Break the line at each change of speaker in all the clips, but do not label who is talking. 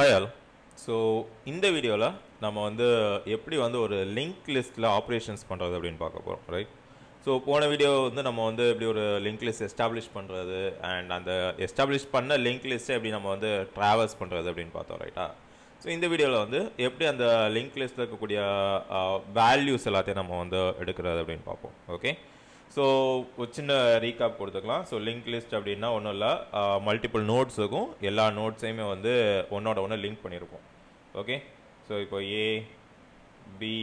Hi all so இந்த வீடியோவில் நம்ம வந்து எப்படி வந்து ஒரு லிங்க் லிஸ்ட்டில் ஆப்ரேஷன்ஸ் பண்ணுறது அப்படின்னு பார்க்க போகிறோம் ரைட் ஸோ போன வீடியோ வந்து நம்ம வந்து எப்படி ஒரு லிங்க் லிஸ்ட் எஸ்டாப்ளிஷ் பண்ணுறது அண்ட் அந்த எஸ்டாப்ளிஷ் பண்ண லிங்க் லிஸ்ட்டை எப்படி நம்ம வந்து ட்ராவல்ஸ் பண்ணுறது அப்படின்னு பார்த்தோம் ரைட்டா ஸோ இந்த வீடியோவில் வந்து எப்படி அந்த லிங்க் லிஸ்ட்டில் இருக்கக்கூடிய வேல்யூஸ் எல்லாத்தையும் நம்ம வந்து எடுக்கிறது அப்படின்னு பார்ப்போம் ஓகே ஸோ ஒரு சின்ன ரீகாப் கொடுத்துக்கலாம். ஸோ லிங்க் லிஸ்ட் அப்படின்னா ஒன்றும் இல்லை. மல்டிபிள் நோட்ஸ் இருக்கும். எல்லா நோட்ஸையுமே வந்து ஒன்னோட ஒன்று லிங்க் பண்ணியிருக்கோம் ஓகே ஸோ இப்போ ஏ பி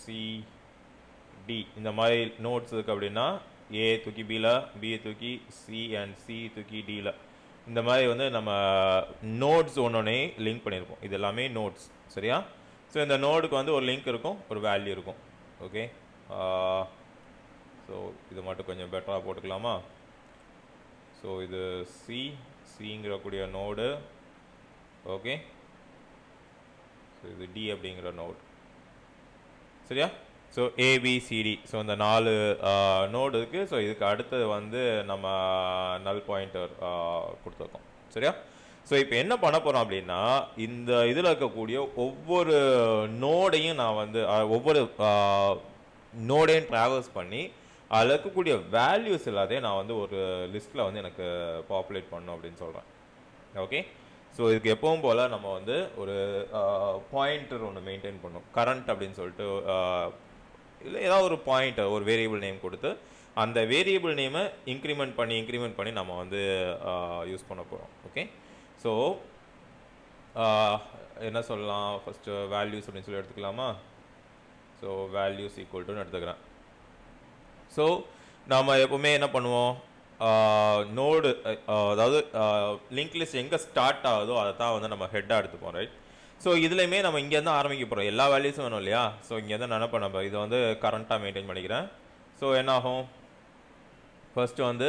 சி டி இந்த மாதிரி நோட்ஸ் இருக்குது அப்படின்னா ஏ தூக்கி பியில் பி தூக்கி சி அண்ட் சி தூக்கி டியில் இந்த மாதிரி வந்து நம்ம நோட்ஸ் ஒன்றொன்னே லிங்க் பண்ணியிருக்கோம் இது எல்லாமே நோட்ஸ் சரியா? ஸோ இந்த நோடுக்கு வந்து ஒரு லிங்க் இருக்கும். ஒரு வேல்யூ இருக்கும். ஓகே ஸோ இது மட்டும் கொஞ்சம் பெட்டராக போட்டுக்கலாமா? ஸோ இது சி சிங்கிறக்கூடிய நோடு ஓகே ஸோ இது டி அப்படிங்கிற நோடு சரியா? ஸோ ஏபிசிடி ஸோ இந்த நாலு நோடு இருக்குது ஸோ இதுக்கு அடுத்தது வந்து நம்ம நல் பாயிண்டர் கொடுத்துருக்கோம். சரியா? ஸோ இப்போ என்ன பண்ண போகிறோம் அப்படின்னா இந்த இதில் இருக்கக்கூடிய ஒவ்வொரு நோடையும் நான் வந்து ஒவ்வொரு நோடையும் ட்ராவல்ஸ் பண்ணி அதில் இருக்கக்கூடிய வேல்யூஸ் எல்லாத்தையும் நான் வந்து ஒரு லிஸ்ட்டில் வந்து எனக்கு பாப்புலேட் பண்ணும் அப்படின்னு சொல்கிறேன் ஓகே ஸோ இதுக்கு எப்பவும் போல் நம்ம வந்து ஒரு பாயிண்டர் ஒன்று மெயின்டைன் பண்ணும் கரண்ட் அப்படின்னு சொல்லிட்டு இல்லை ஏதாவது ஒரு பாயிண்ட் ஒரு வேரியபிள் நேம் கொடுத்து அந்த வேரியபிள் நேமை இன்க்ரிமெண்ட் பண்ணி இன்க்ரிமெண்ட் பண்ணி நம்ம வந்து யூஸ் பண்ண போகிறோம் ஓகே ஸோ என்ன சொல்லலாம்? ஃபஸ்ட்டு வேல்யூஸ் அப்படின்னு சொல்லி எடுத்துக்கலாமா? ஸோ வேல்யூஸ் ஈக்குவல் டுன்னு எடுத்துக்கிறேன். ஸோ நாம் எப்போவுமே என்ன பண்ணுவோம்? நோடு அதாவது லிங்க் லிஸ்ட் எங்கே ஸ்டார்ட் ஆகுதோ அதை தான் வந்து நம்ம ஹெட்டாக எடுத்துப்போம் ரைட் ஸோ இதுலேயுமே நம்ம இங்கேருந்து ஆரம்பிக்க போகிறோம் எல்லா வேல்யூஸும் வேணும் இல்லையா? ஸோ இங்கேருந்து நான் என்ன பண்ண இதை வந்து கரண்ட்டாக மெயின்டைன் பண்ணிக்கிறேன். ஸோ என்ன ஆகும் ஃபர்ஸ்ட்டு வந்து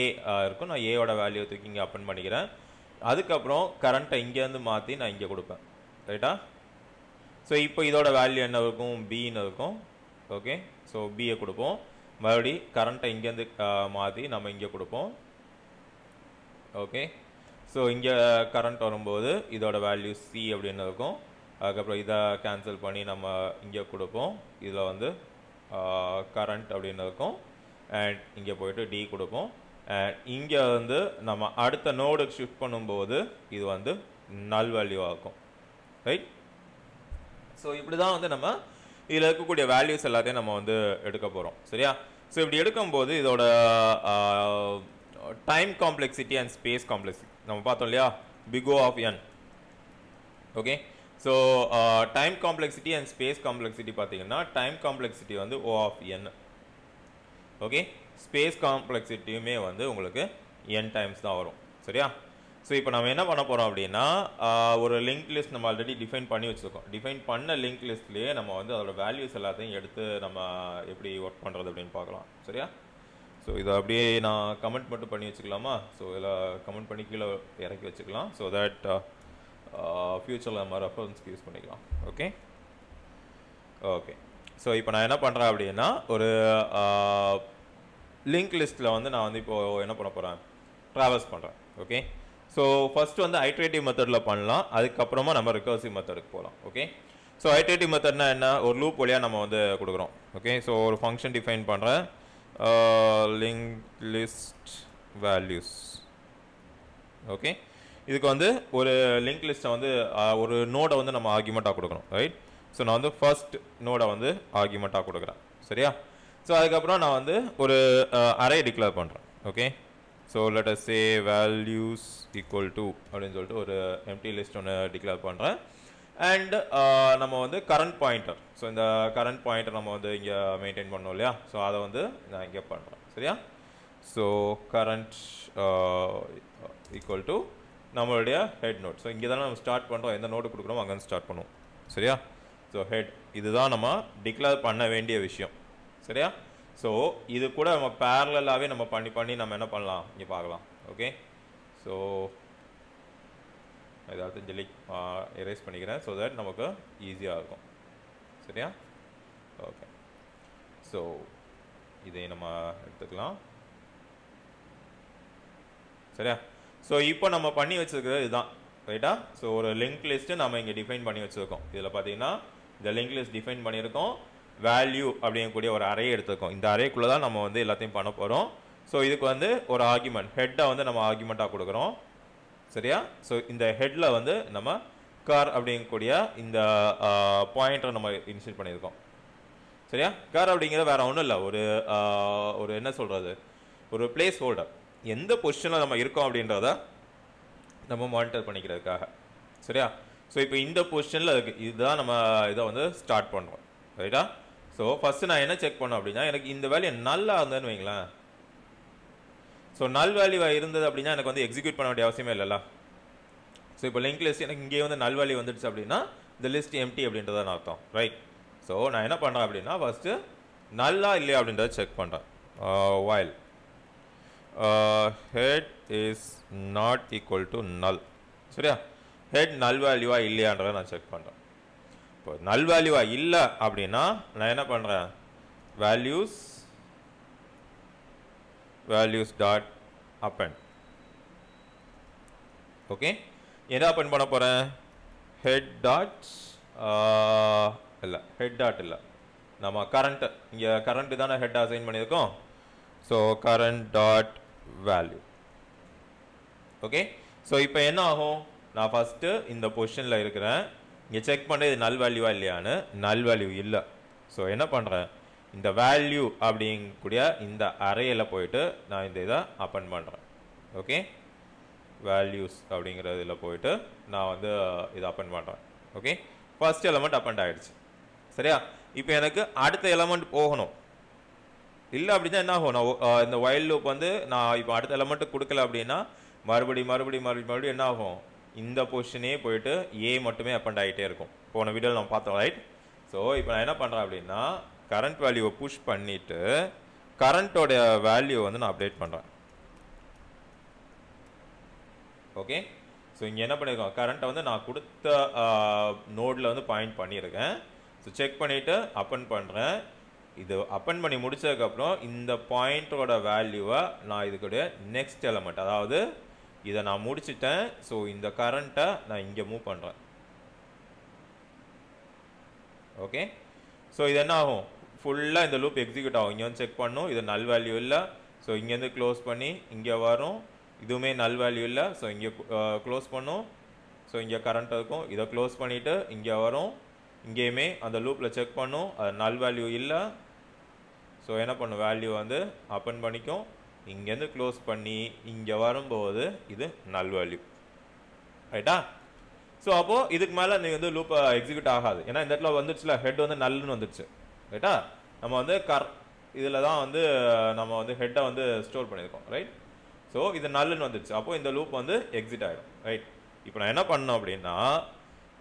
ஏ இருக்கும். நான் ஏயோட வேல்யூ தூக்கி இங்கே அப்பன் பண்ணிக்கிறேன். அதுக்கப்புறம் கரண்ட்டை இங்கேருந்து மாற்றி நான் இங்கே கொடுப்பேன். ரைட்டா ஸோ இப்போ இதோட வேல்யூ என்ன இருக்கும்? பின்னு இருக்கும். ஓகே ஸோ பியை கொடுப்போம். மறுபடி கரண்ட்டை இங்கேருந்து மாற்றி நம்ம இங்கே கொடுப்போம். ஓகே ஸோ இங்கே கரண்ட் வரும்போது இதோட வேல்யூ சி அப்படின்னு இருக்கும். அதுக்கப்புறம் இதை கேன்சல் பண்ணி நம்ம இங்கே கொடுப்போம். இதில் வந்து கரண்ட் அப்படின்னு இருக்கும். அண்ட் இங்கே போயிட்டு டி கொடுப்போம். அண்ட் இங்கே வந்து நம்ம அடுத்த நோடுக்கு ஷிஃப்ட் பண்ணும்போது இது வந்து நல் வேல்யூ ஆகும் ரைட் ஸோ இப்படி தான் வந்து நம்ம இதில் இருக்கக்கூடிய வேல்யூஸ் எல்லாத்தையும் நம்ம வந்து எடுக்க போகிறோம் சரியா? ஸோ இப்படி எடுக்கும்போது இதோட time complexity and space complexity நம்ம பார்த்தோம் இல்லையா? Big O of n okay so time complexity and space complexity பார்த்தீங்கன்னா டைம் காம்ப்ளெக்சிட்டி வந்து O of n okay space காம்ப்ளெக்சிட்டியுமே வந்து உங்களுக்கு என் டைம்ஸ் தான் வரும். சரியா? ஸோ இப்போ நம்ம என்ன பண்ண போகிறோம் அப்படின்னா ஒரு லிங்க் லிஸ்ட் நம்ம ஆல்ரெடி டிஃபைன் பண்ணி வச்சுருக்கோம். டிஃபைன் பண்ண லிங்க் லிஸ்ட்லேயே நம்ம வந்து அதோட வேல்யூஸ் எல்லாத்தையும் எடுத்து நம்ம எப்படி ஒர்க் பண்ணுறது அப்படின்னு பார்க்கலாம். சரியா? ஸோ இதை அப்படியே நான் கமெண்ட் மட்டும் பண்ணி வச்சுக்கலாமா? ஸோ இதில் கமெண்ட் பண்ணி கீழே இறக்கி வச்சுக்கலாம். ஸோ தட் ஃப்யூச்சரில் நம்ம ரெஃபரன்ஸ்க்கு யூஸ் பண்ணிக்கலாம். ஓகே ஓகே ஸோ இப்போ நான் என்ன பண்ணுறேன் அப்படின்னா ஒரு லிங்க் லிஸ்ட்டில் வந்து நான் வந்து இப்போது என்ன பண்ண போகிறேன் ட்ராவல்ஸ் பண்ணுறேன் ஓகே ஸோ ஃபஸ்ட்டு வந்து ஐட்ரேட்டிவ் மெத்தடில் பண்ணலாம். அதுக்கப்புறமா நம்ம ரிகர்சிவ் மெத்தடுக்கு போகலாம் ஓகே ஸோ ஐட்ரேட்டிவ் மெத்தட்னா என்ன? ஒரு லூப் வழியாக நம்ம வந்து கொடுக்குறோம். ஓகே ஸோ ஒரு ஃபங்க்ஷன் டிஃபைன் பண்ணுறேன் லிங்க் லிஸ்ட் வேல்யூஸ் ஓகே இதுக்கு வந்து ஒரு லிங்க் லிஸ்ட்டை வந்து uh, ஒரு நோடை வந்து நம்ம ஆர்குமெண்ட்டாக கொடுக்கணும். ரைட் ஸோ நான் வந்து ஃபர்ஸ்ட் நோடை வந்து ஆர்குமெண்ட்டாக கொடுக்குறேன். சரியா? ஸோ அதுக்கப்புறம் நான் வந்து ஒரு அரே டிக்ளேர் பண்ணுறேன் okay so let us say values equal to அப்படின்னு சொல்லிட்டு ஒரு எம்டி லிஸ்ட் ஒன்று டிக்ளேர் பண்ணுறேன் அண்ட் நம்ம வந்து கரண்ட் பாயிண்டர் ஸோ இந்த கரண்ட் பாயிண்டர் நம்ம வந்து இங்கே மெயின்டைன் பண்ணோம் இல்லையா? ஸோ அதை வந்து நான் இங்கே பண்ணுறேன் சரியா? ஸோ கரண்ட் ஈக்குவல் டு நம்மளுடைய ஹெட் நோட் ஸோ இங்கே தான் நம்ம ஸ்டார்ட் பண்ணுறோம் எந்த நோட்டு கொடுக்குறோமோ அங்கே ஸ்டார்ட் பண்ணுவோம். சரியா? ஸோ ஹெட் இதுதான் நம்ம டிக்ளேர் பண்ண வேண்டிய விஷயம். சரியா? ஸோ இது கூட நம்ம பேரலாகவே நம்ம பண்ணி பண்ணி நம்ம என்ன பண்ணலாம்? இங்கே பார்க்கலாம். ஓகே ஸோ ஏதாவது ஜெலிக் எரேஸ் பண்ணிக்கிறேன். ஸோ தட் நமக்கு ஈஸியாக இருக்கும். சரியா? ஓகே ஸோ இதை நம்ம எடுத்துக்கலாம். சரியா? ஸோ இப்போ நம்ம பண்ணி வச்சுருக்கிறது இதுதான். ரைட்டா ஸோ ஒரு லிங்க் லிஸ்ட்டு நம்ம இங்கே டிஃபைன் பண்ணி வச்சுருக்கோம். இதில் பார்த்தீங்கன்னா இந்த லிங்க் லிஸ்ட் டிஃபைன் பண்ணியிருக்கோம். வேல்யூ அப்படிங்கக்கூடிய ஒரு அறையை எடுத்துருக்கோம். இந்த அறைக்குள்ளே தான் நம்ம வந்து எல்லாத்தையும் பண்ண போகிறோம் ஸோ இதுக்கு வந்து ஒரு ஆர்குமெண்ட் ஹெட்டை வந்து நம்ம ஆர்குமெண்ட்டாக கொடுக்குறோம். சரியா? ஸோ இந்த ஹெட்டில் வந்து நம்ம கார் அப்படிங்கக்கூடிய இந்த பாயிண்ட்டை நம்ம இன்ஸ்டியூட் பண்ணியிருக்கோம். சரியா? கார் அப்படிங்கிறது வேறு ஒன்றும் இல்லை. ஒரு ஒரு என்ன சொல்கிறது ஒரு பிளேஸ் ஹோல்டர் எந்த பொசிஷனில் நம்ம இருக்கோம் அப்படின்றத நம்ம மானிட்டர் பண்ணிக்கிறதுக்காக. சரியா? ஸோ இப்போ இந்த பொசிஷனில் இருக்குது இதுதான் நம்ம இதை வந்து ஸ்டார்ட் பண்ணுறோம் ரைட்டா ஸோ ஃபஸ்ட்டு நான் என்ன செக் பண்ணோம் அப்படின்னா எனக்கு இந்த வேல்யூ நல்லா இருந்ததுன்னு வைங்களேன். ஸோ நல் வேல்யூவாக இருந்தது அப்படின்னா எனக்கு வந்து எக்ஸிக்யூட் பண்ண வேண்டிய அவசியமே இல்லைல்ல. ஸோ இப்போ லிங்க் லிஸ்ட் எனக்கு இங்கே வந்து நல் வேல்யூ வந்துடுச்சு அப்படின்னா இந்த லிஸ்ட் எம்டி அப்படின்றதான் அர்த்தம். ரைட் ஸோ நான் என்ன பண்ணுறேன் அப்படின்னா ஃபஸ்ட்டு நல்லா இல்லையா அப்படின்றத செக் பண்ணுறேன் while head is not equal to null சரியா? ஹெட் நல் வேல்யூவாக இல்லையான்றதை நான் செக் பண்ணுறேன் இப்போ நல் வேல்யூவா இல்லை அப்படின்னா நான் என்ன பண்ணுறேன் values values dot append okay என்ன அப்பன் பண்ண போகிறேன் ஹெட் டாட் இல்லை ஹெட் டாட் இல்லை. நம்ம கரண்ட் இங்கே கரண்ட்டு தானே ஹெட் அசைன் பண்ணியிருக்கோம். So current dot value okay so இப்போ என்ன ஆகும்? நான் ஃபஸ்ட்டு இந்த பொசிஷனில் இருக்கிறேன். இங்கே செக் பண்ண இது நல் வேல்யூவா இல்லையான்னு நல் வேல்யூ இல்லை. ஸோ என்ன பண்ணுறேன் இந்த வேல்யூ அப்படிங்கக்கூடிய இந்த அறையில் போயிட்டு நான் இந்த இதை அப்பன் பண்ணுறேன் ஓகே வேல்யூஸ் அப்படிங்கிற இதில் போயிட்டு நான் வந்து இதை அப்பன் பண்ணுறேன் ஓகே ஃபர்ஸ்ட் எலமெண்ட் அப்பண்ட் ஆகிடுச்சு சரியா? இப்போ எனக்கு அடுத்த எலமெண்ட் போகணும். இல்லை அப்படின்னா என்ன ஆகும்? நான் இந்த வைல்ட் லூப் வந்து நான் இப்போ அடுத்த எலமெண்ட்டு கொடுக்கல அப்படின்னா மறுபடி மறுபடி மறுபடி மறுபடியும் என்ன ஆகும்? இந்த பொசிஷனே போயிட்டு ஏ மட்டுமே அப்பண்ட் ஆகிட்டே இருக்கும். போன வீடியோவில் நம்ம பார்த்தோம் ரைட் ஸோ இப்போ நான் என்ன பண்ணுறேன் அப்படின்னா கரண்ட் வேல்யூவை புஷ் பண்ணிவிட்டு கரண்ட்டோட வேல்யூ வந்து நான் அப்டேட் பண்ணுறேன் ஓகே ஸோ இங்கே என்ன பண்ணியிருக்கோம் கரண்ட்டை வந்து நான் கொடுத்த நோடில் வந்து பாயிண்ட் பண்ணியிருக்கேன். ஸோ செக் பண்ணிவிட்டு அப்பன் பண்ணுறேன் இது அப்பன் பண்ணி முடிச்சதுக்கப்புறம் இந்த பாயிண்ட்டோட வேல்யூவை நான் இதுக்குடைய நெக்ஸ்ட் எலமெண்ட் அதாவது இதை நான் முடிச்சிட்டேன். ஸோ இந்த கரண்ட்டை நான் இங்கே மூவ் பண்ணுறேன் ஓகே ஸோ இது என்ன ஆகும்? ஃபுல்லாக இந்த லூப் எக்ஸிக்யூட் ஆகும். இங்கே வந்து செக் பண்ணும். இது நல் வேல்யூ இல்லை. ஸோ இங்கேருந்து க்ளோஸ் பண்ணி இங்கே வரும். இதுவுமே நல் வேல்யூ இல்லை. ஸோ இங்கே க்ளோஸ் பண்ணும். ஸோ இங்கே கரண்ட் இருக்கும். இதை க்ளோஸ் பண்ணிவிட்டு இங்கே வரும். இங்கேயுமே அந்த லூப்பில் செக் பண்ணும். அது நல் வேல்யூ இல்லை. ஸோ என்ன பண்ணும்? வேல்யூ வந்து அப்பன் பண்ணிக்கும். இங்கேருந்து க்ளோஸ் பண்ணி இங்கே வரும்போது இது நல் வேல்யூ ரைட்டா ஸோ அப்போது இதுக்கு மேலே நீங்கள் வந்து லூப் எக்ஸிக்யூட் ஆகாது. ஏன்னா இந்த இடத்துல வந்துருச்சுல ஹெட் வந்து நல்லுன்னு வந்துடுச்சு ரைட்டா நம்ம வந்து கர் இதில் தான் வந்து நம்ம வந்து ஹெட்டை வந்து ஸ்டோர் பண்ணியிருக்கோம். ரைட் ஸோ இது நல்லுன்னு வந்துடுச்சு அப்போது இந்த லூப் வந்து எக்ஸிட் ஆகிடும் ரைட் இப்போ நான் என்ன பண்ணோம் அப்படின்னா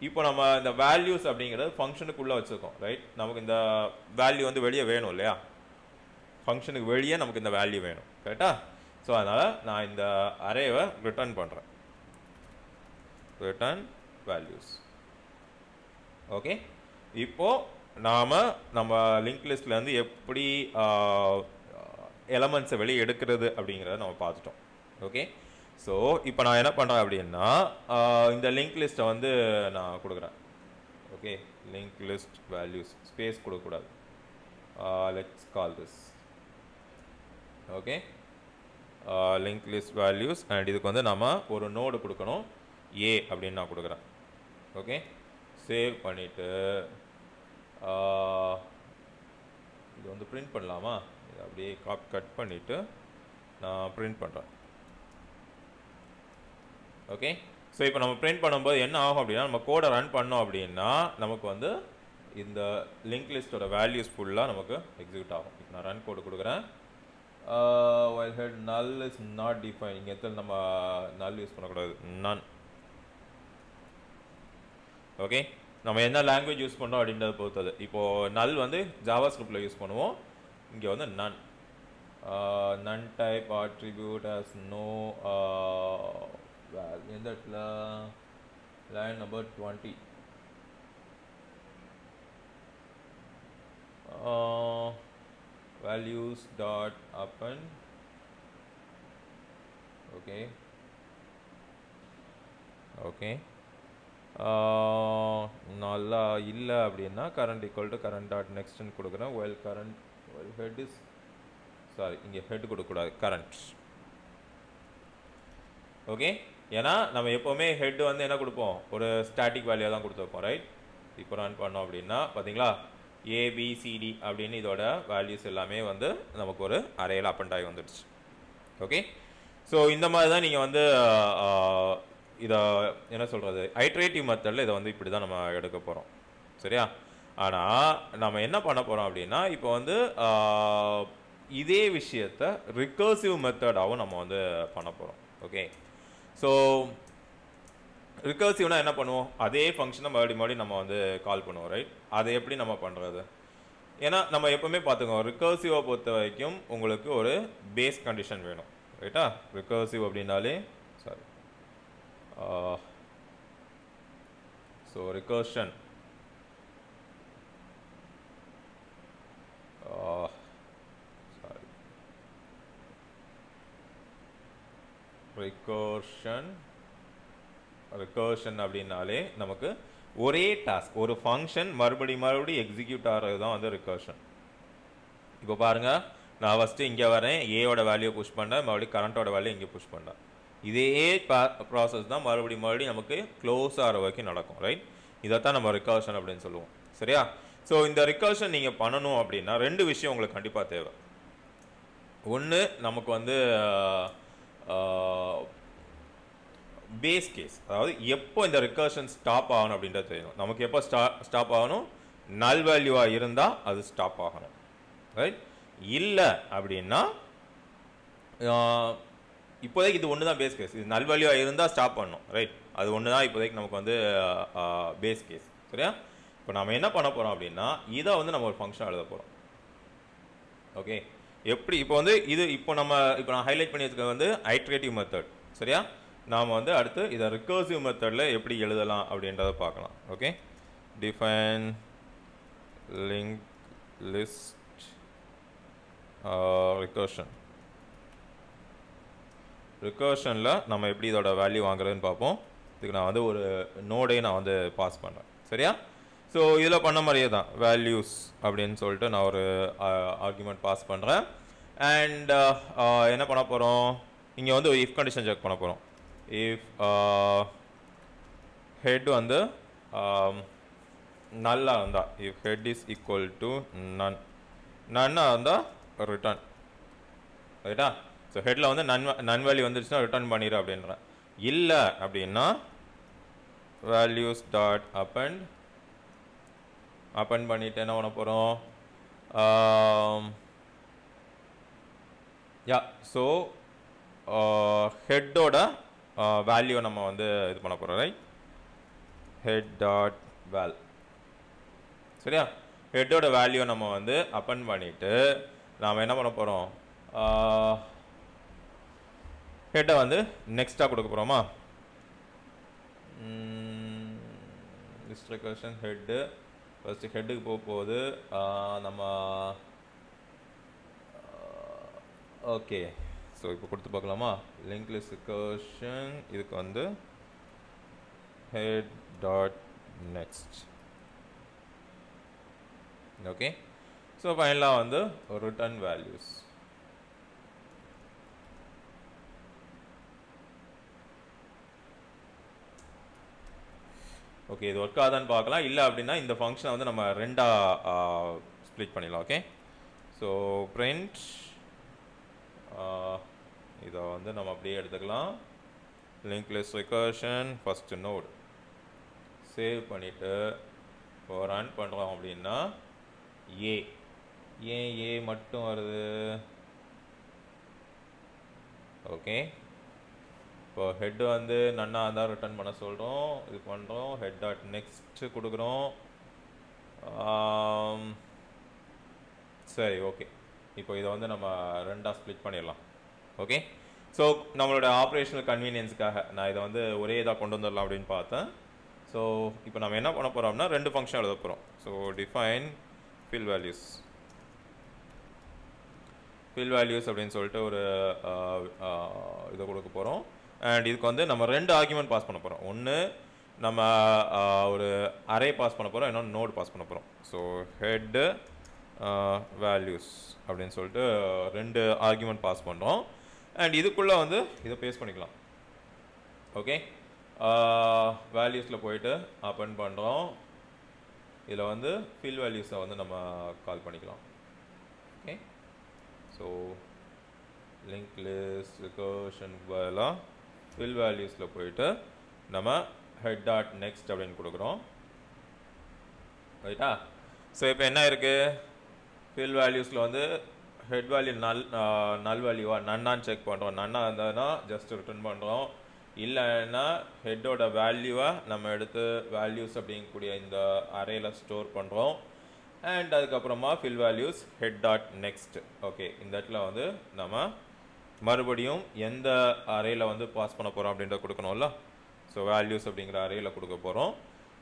இப்போ நம்ம இந்த வேல்யூஸ் அப்படிங்கிறது ஃபங்க்ஷனுக்குள்ளே வச்சுருக்கோம். ரைட் நமக்கு இந்த வேல்யூ வந்து வெளியே வேணும் இல்லையா? ஃபங்க்ஷனுக்கு வெளியே நமக்கு இந்த வேல்யூ வேணும். கரெக்டா ஸோ அதனால் நான் இந்த அரேவை ரிட்டர்ன் பண்ணுறேன் ரிட்டர்ன் வேல்யூஸ் ஓகே இப்போது நாம் நம்ம லிங்க் லிஸ்ட்லேருந்து எப்படி எலமெண்ட்ஸை வெளியே எடுக்கிறது அப்படிங்கிறத நம்ம பார்த்துட்டோம். ஓகே ஸோ இப்போ நான் என்ன பண்ணுறேன் அப்படின்னா இந்த லிங்க் லிஸ்ட்டை வந்து நான் கொடுக்குறேன். Okay link list values space கொடுக்கக்கூடாது. Let's call this okay link list values and இதுக்கு வந்து நம்ம ஒரு நோடு கொடுக்கணும். ஏ அப்படின்னு நான் கொடுக்குறேன். ஓகே சேவ் பண்ணிவிட்டு uh, இது வந்து பிரிண்ட் பண்ணலாமா? இதை அப்படியே காப் கட் பண்ணிவிட்டு நான் பிரிண்ட் பண்ணுறேன் ஓகே ஸோ இப்போ நம்ம பிரிண்ட் பண்ணும்போது என்ன ஆகும் அப்படின்னா நம்ம கோடை ரன் பண்ணோம் அப்படின்னா நமக்கு வந்து இந்த லிங்க் லிஸ்ட்டோட வேல்யூஸ் ஃபுல்லாக நமக்கு எக்ஸிக்யூட் ஆகும். இப்போ நான் ரன் கோடு கொடுக்குறேன். While head null is not define இங்கே எத்தனை நம்ம நல் யூஸ் பண்ணக்கூடாது? நன் ஓகே நம்ம என்ன லாங்குவேஜ் யூஸ் பண்ணோம் அப்படின்றத பொறுத்தது. இப்போது நல் வந்து ஜாவா ஸ்கிரிப்டில் யூஸ் பண்ணுவோம். இங்கே வந்து none none type attribute has no எந்த இடத்துல? Line number twenty values dot append okay. Okay நல்லா இல்லை அப்படின்னா current equal to current dot நெக்ஸ்ட்னு கொடுக்குறேன். While current while head is sorry இங்கே ஹெட் கொடுக்கக்கூடாது. கரண்ட் ஓகே ஏன்னா நம்ம எப்போவுமே ஹெட் வந்து என்ன கொடுப்போம்? ஒரு ஸ்டாட்டிக் வேல்யூ தான் கொடுத்துருப்போம் ரைட் இப்போ ரன் பண்ணோம் அப்படின்னா பார்த்தீங்களா ஏபிசிடி அப்படின்னு இதோட வேல்யூஸ் எல்லாமே வந்து நமக்கு ஒரு அரையில் அப் அண்ட் ஆகி வந்துடுச்சு. ஓகே ஸோ இந்த மாதிரி தான் நீங்கள் வந்து இதை என்ன சொல்கிறது ஹைட்ரேட்டிவ் மெத்தடில் இதை வந்து இப்படி தான் நம்ம எடுக்க போகிறோம் சரியா? ஆனால் நம்ம என்ன பண்ண போகிறோம் அப்படின்னா இப்போ வந்து இதே விஷயத்த ரிக்கர்சிவ் மெத்தடாகவும் நம்ம வந்து பண்ண போகிறோம் ஓகே ஸோ ரிகர்சிவ்னா என்ன பண்ணுவோம்? அதே ஃபங்க்ஷனை மறுபடியும் மறுபடியும் நம்ம வந்து கால் பண்ணுவோம் ரைட் அதை எப்படி நம்ம பண்ணுறது ஏன்னா நம்ம எப்போவுமே பார்த்துக்கோம் ரிகர்சிவை பொறுத்த வரைக்கும் உங்களுக்கு ஒரு பேஸ் கண்டிஷன் வேணும். ரைட்டா ரிகர்சிவ் அப்படின்னாலே sorry so recursion sorry recursion recursion அப்படின்னாலே நமக்கு ஒரே டாஸ்க் ஒரு ஃபங்க்ஷன் மறுபடியும் மறுபடியும் எக்ஸிக்யூட் ஆகிறது தான் வந்து ரிகர்ஷன் இப்போ பாருங்கள் நான் ஃபஸ்ட்டு இங்கே வரேன் ஏயோட வேல்யூ புஷ் பண்ணேன் மறுபடியும் கரண்ட்டோட வேல்யூ இங்கே புஷ் பண்ணேன். இதே ப்ராசஸ் தான் மறுபடியும் மறுபடியும் நமக்கு க்ளோஸ் ஆகிற வரைக்கும் நடக்கும் ரைட் இதைத்தான் நம்ம ரிகர்ஷன் அப்படின்னு சொல்லுவோம். சரியா? ஸோ இந்த ரிகர்ஷன் நீங்கள் பண்ணணும் அப்படின்னா ரெண்டு விஷயம் உங்களுக்கு கண்டிப்பாக தேவை. ஒன்று நமக்கு வந்து பேஸ் கேஸ் அதாவது எப்போ இந்த ரிகர்ஷன் ஸ்டாப் ஆகணும் அப்படின்றது தெரியணும். நமக்கு எப்போ ஸ்டா ஸ்டாப் ஆகணும்? நல் வேல்யூவாக இருந்தால் அது ஸ்டாப் ஆகணும். ரைட் இல்லை அப்படின்னா இப்போதைக்கு இது ஒன்று தான் பேஸ் கேஸ் இது நல் வேல்யூவாக இருந்தால் ஸ்டாப் பண்ணணும் ரைட் அது ஒன்று தான் இப்போதைக்கு நமக்கு வந்து பேஸ் கேஸ் சரியா? இப்போ நம்ம என்ன பண்ண போகிறோம் அப்படின்னா இதை வந்து நம்ம ஒரு ஃபங்க்ஷன் எழுத போகிறோம் ஓகே எப்படி? இப்போ வந்து இது இப்போ நம்ம இப்போ நான் ஹைலைட் பண்ணி வச்சுக்கிறது வந்து ஐட்ரேட்டிவ் மெத்தட் சரியா? நாம் வந்து அடுத்து இதை ரிக்கர்சிவ் மெத்தடில் எப்படி எழுதலாம் அப்படின்றத பார்க்கலாம். Okay define link list recursion ரிக்கர்ஷனில் நம்ம எப்படி இதோட வேல்யூ வாங்குறதுன்னு பார்ப்போம். இதுக்கு நான் வந்து ஒரு நோடே நான் வந்து பாஸ் பண்ணுறேன் சரியா? ஸோ இதில் பண்ண மாதிரியே தான். வேல்யூஸ் அப்படின்னு சொல்லிட்டு நான் ஒரு ஆர்குமெண்ட் பாஸ் பண்ணுறேன் அண்ட் என்ன பண்ண போகிறோம் இங்கே வந்து இஃப் கண்டிஷன் செக் பண்ண போகிறோம் இஃப் ஹெட் uh, வந்து நல்லா இருந்தால் if head is equal to none நன்னாக இருந்தால் ரிட்டர்ன் ரைட்டா ஸோ ஹெட்டில் வந்து நன் நன் வேல்யூ வந்துருச்சுன்னா ரிட்டர்ன் பண்ணிடு அப்படின்றேன். இல்லை அப்படின்னா வேல்யூஸ் டாட் அப்பண்ட் அப்பண்ட் பண்ணிட்டு என்ன பண்ண போகிறோம் யா ஸோ ஹெட்டோட வேல்யூ நம்ம வந்து இது பண்ண போகிறோம் ரைட் ஹெட் டாட் வேல் சரியா? ஹெட்டோட வேல்யூ நம்ம வந்து அப்பன் பண்ணிவிட்டு நாம் என்ன பண்ண போகிறோம் ஹெட்டை வந்து நெக்ஸ்ட்டாக கொடுக்க போகிறோமா ரிஸ்ட்ரிகேஷன் ஹெட்டு ஃபஸ்ட்டு ஹெட்டுக்கு போக போகுது. நம்ம ஓகே ஸோ இப்போ கொடுத்து பார்க்கலாமா? லிங்க் லிஸ்ட் இதுக்கு வந்து head dot next okay so ஃபைனலாக வந்து ரிட்டர்ன் வேல்யூஸ் ஓகே இது ஒர்க் ஆகுதான்னு பார்க்கலாம். இல்லை அப்படின்னா இந்த ஃபங்க்ஷனை வந்து நம்ம ரெண்டாக ஸ்ப்ளிட் பண்ணிடலாம் ஓகே ஸோ பிரிண்ட் இதை வந்து நம்ம அப்படியே எடுத்துக்கலாம். Link list recursion first node save பண்ணிவிட்டு இப்போ ரன் பண்ணுறோம் அப்படின்னா ஏ ஏன் ஏ மட்டும் வருது? ஓகே இப்போ ஹெட் வந்து நன்னா தான் ரிட்டர்ன் பண்ண சொல்கிறோம் இது பண்ணுறோம் ஹெட் டாட் நெக்ஸ்ட்டு கொடுக்குறோம். சரி ஓகே இப்போ இதை வந்து நம்ம ரெண்டாக ஸ்ப்ளிட் பண்ணிடலாம். ஓகே ஸோ நம்மளோட ஆப்ரேஷனல் கன்வீனியன்ஸுக்காக நான் இதை வந்து ஒரே இதாக கொண்டு வந்துடலாம் அப்படின்னு பார்த்தேன். ஸோ இப்போ நம்ம என்ன பண்ண போகிறோம்னா ரெண்டு ஃபங்க்ஷன் எழுத போகிறோம் so define fill values fill values அப்படின்னு சொல்லிட்டு ஒரு இதை கொடுக்க போகிறோம் அண்ட் இதுக்கு வந்து நம்ம ரெண்டு ஆர்குமெண்ட் பாஸ் பண்ண போகிறோம் ஒன்று நம்ம ஒரு அரே பாஸ் பண்ண போகிறோம் இன்னொன்று நோட் பாஸ் பண்ண போகிறோம் ஸோ ஹெட்டு வேல்யூஸ் அப்படின்னு சொல்லிட்டு ரெண்டு ஆர்குமெண்ட் பாஸ் பண்ணுறோம் அண்ட் இதுக்குள்ளே வந்து இதை பேஸ் பண்ணிக்கலாம். ஓகே வேல்யூஸில் uh, போயிட்டு அப்பன் பண்ணுறோம் இதில் வந்து ஃபில் வேல்யூஸை வந்து நம்ம கால் பண்ணிக்கலாம். Okay so link list recursion பதிலாக ஃபில் வேல்யூஸில் போயிட்டு நம்ம ஹெட் டாட் நெக்ஸ்ட் அப்படின்னு கொடுக்குறோம். ரைட்டா ஸோ இப்போ என்ன இருக்குது ஃபில் வேல்யூஸில் வந்து ஹெட் வேல்யூ நல் நல் வேல்யூவா நன்னான்னு செக் பண்ணுறோம் நன்னா இருந்ததுன்னா ஜஸ்ட் ரிட்டர்ன் பண்ணுறோம் இல்லைன்னா ஹெட்டோட வேல்யூவை நம்ம எடுத்து வேல்யூஸ் அப்படிங்கக்கூடிய இந்த அறையில் ஸ்டோர் பண்ணுறோம் அண்ட் அதுக்கப்புறமா fill values head dot next okay இந்த இடத்துல வந்து நம்ம மறுபடியும் எந்த அறையில் வந்து பாஸ் பண்ண போகிறோம் அப்படின்றத கொடுக்கணும்ல? ஸோ வேல்யூஸ் அப்படிங்கிற அறையில் கொடுக்க போகிறோம்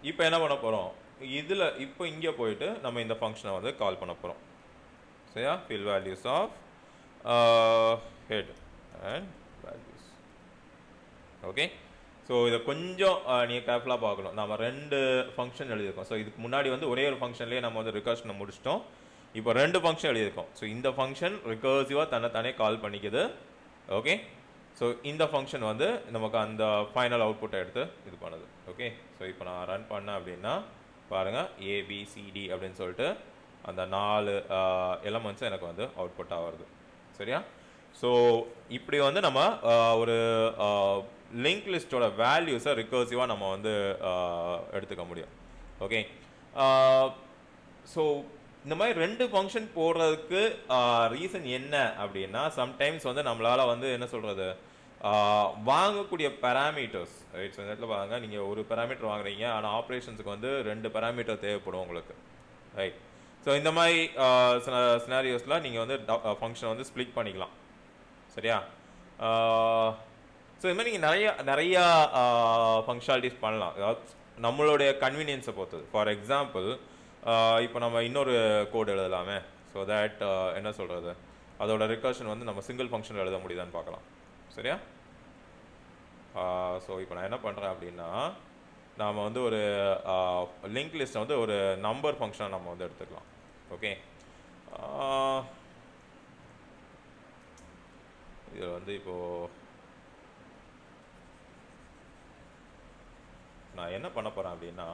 இப்போ என்ன பண்ண போகிறோம் இதில் இப்போ இங்கே போயிட்டு நம்ம இந்த ஃபங்க்ஷனை வந்து கால் பண்ண போகிறோம் சரியா values values of head and values okay so இதை கொஞ்சம் uh, நீங்கள் கேர்ஃபுல்லாக பார்க்கணும். நம்ம ரெண்டு ஃபங்க்ஷன் எழுதியிருக்கோம். ஸோ இதுக்கு முன்னாடி வந்து ஒரே ஒரு ஃபங்க்ஷன்லேயே நம்ம வந்து ரிகர்ஷனை முடிச்சிட்டோம். இப்போ ரெண்டு ஃபங்க்ஷன் எழுதியிருக்கோம். ஸோ இந்த ஃபங்க்ஷன் ரிகர்சிவாக தன்னைத்தானே கால் பண்ணிக்குது. ஓகே ஸோ இந்த ஃபங்க்ஷன் வந்து நமக்கு அந்த ஃபைனல் அவுட்புட்டை எடுத்து இது பண்ணுது. ஓகே ஸோ இப்போ நான் ரன் பண்ணேன் அப்படின்னா பாருங்கள் ஏபிசிடி அப்படின்னு சொல்லிட்டு அந்த நாலு எலமெண்ட்ஸும் எனக்கு வந்து அவுட்புட் ஆகிறது சரியா? ஸோ இப்படி வந்து நம்ம ஒரு லிங்க் லிஸ்ட்டோட வேல்யூஸை ரிகர்சிவாக நம்ம வந்து எடுத்துக்க முடியும். ஓகே ஸோ இந்த மாதிரி ரெண்டு ஃபங்க்ஷன் போடுறதுக்கு ரீசன் என்ன அப்படின்னா சம்டைம்ஸ் வந்து நம்மளால் வந்து என்ன சொல்கிறது வாங்கக்கூடிய பேராமீட்டர்ஸ் ரைட் ஸோ இந்த இடத்துல நீங்கள் ஒரு பேராமீட்டர் வாங்குறீங்க ஆனால் ஆப்ரேஷன்ஸுக்கு வந்து ரெண்டு பேராமீட்டர் தேவைப்படும் உங்களுக்கு ரைட் ஸோ இந்த மாதிரி சினாரியோஸில் நீங்கள் வந்து ஃபங்க்ஷனை வந்து ஸ்ப்ளிட் பண்ணிக்கலாம். சரியா? ஸோ இது மாதிரி நீங்கள் நிறையா நிறையா ஃபங்க்ஷனாலிட்டிஸ் பண்ணலாம். அதாவது நம்மளுடைய கன்வீனியன்ஸை பொறுத்தது. ஃபார் எக்ஸாம்பிள் இப்போ நம்ம இன்னொரு கோட் எழுதலாமே. ஸோ தேட் என்ன சொல்கிறது அதோட ரிகர்ஷன் வந்து நம்ம சிங்கிள் ஃபங்க்ஷன் எழுத முடியுதான்னு பார்க்கலாம். சரியா? ஸோ இப்போ நான் என்ன பண்ணுறேன் அப்படின்னா நாம் வந்து ஒரு லிங்க் லிஸ்ட்டை வந்து ஒரு நம்பர் ஃபங்க்ஷனாக நம்ம வந்து எடுத்துக்கலாம். ஓகே இதில் வந்து இப்போது நான் என்ன பண்ண போகிறேன் அப்படின்னா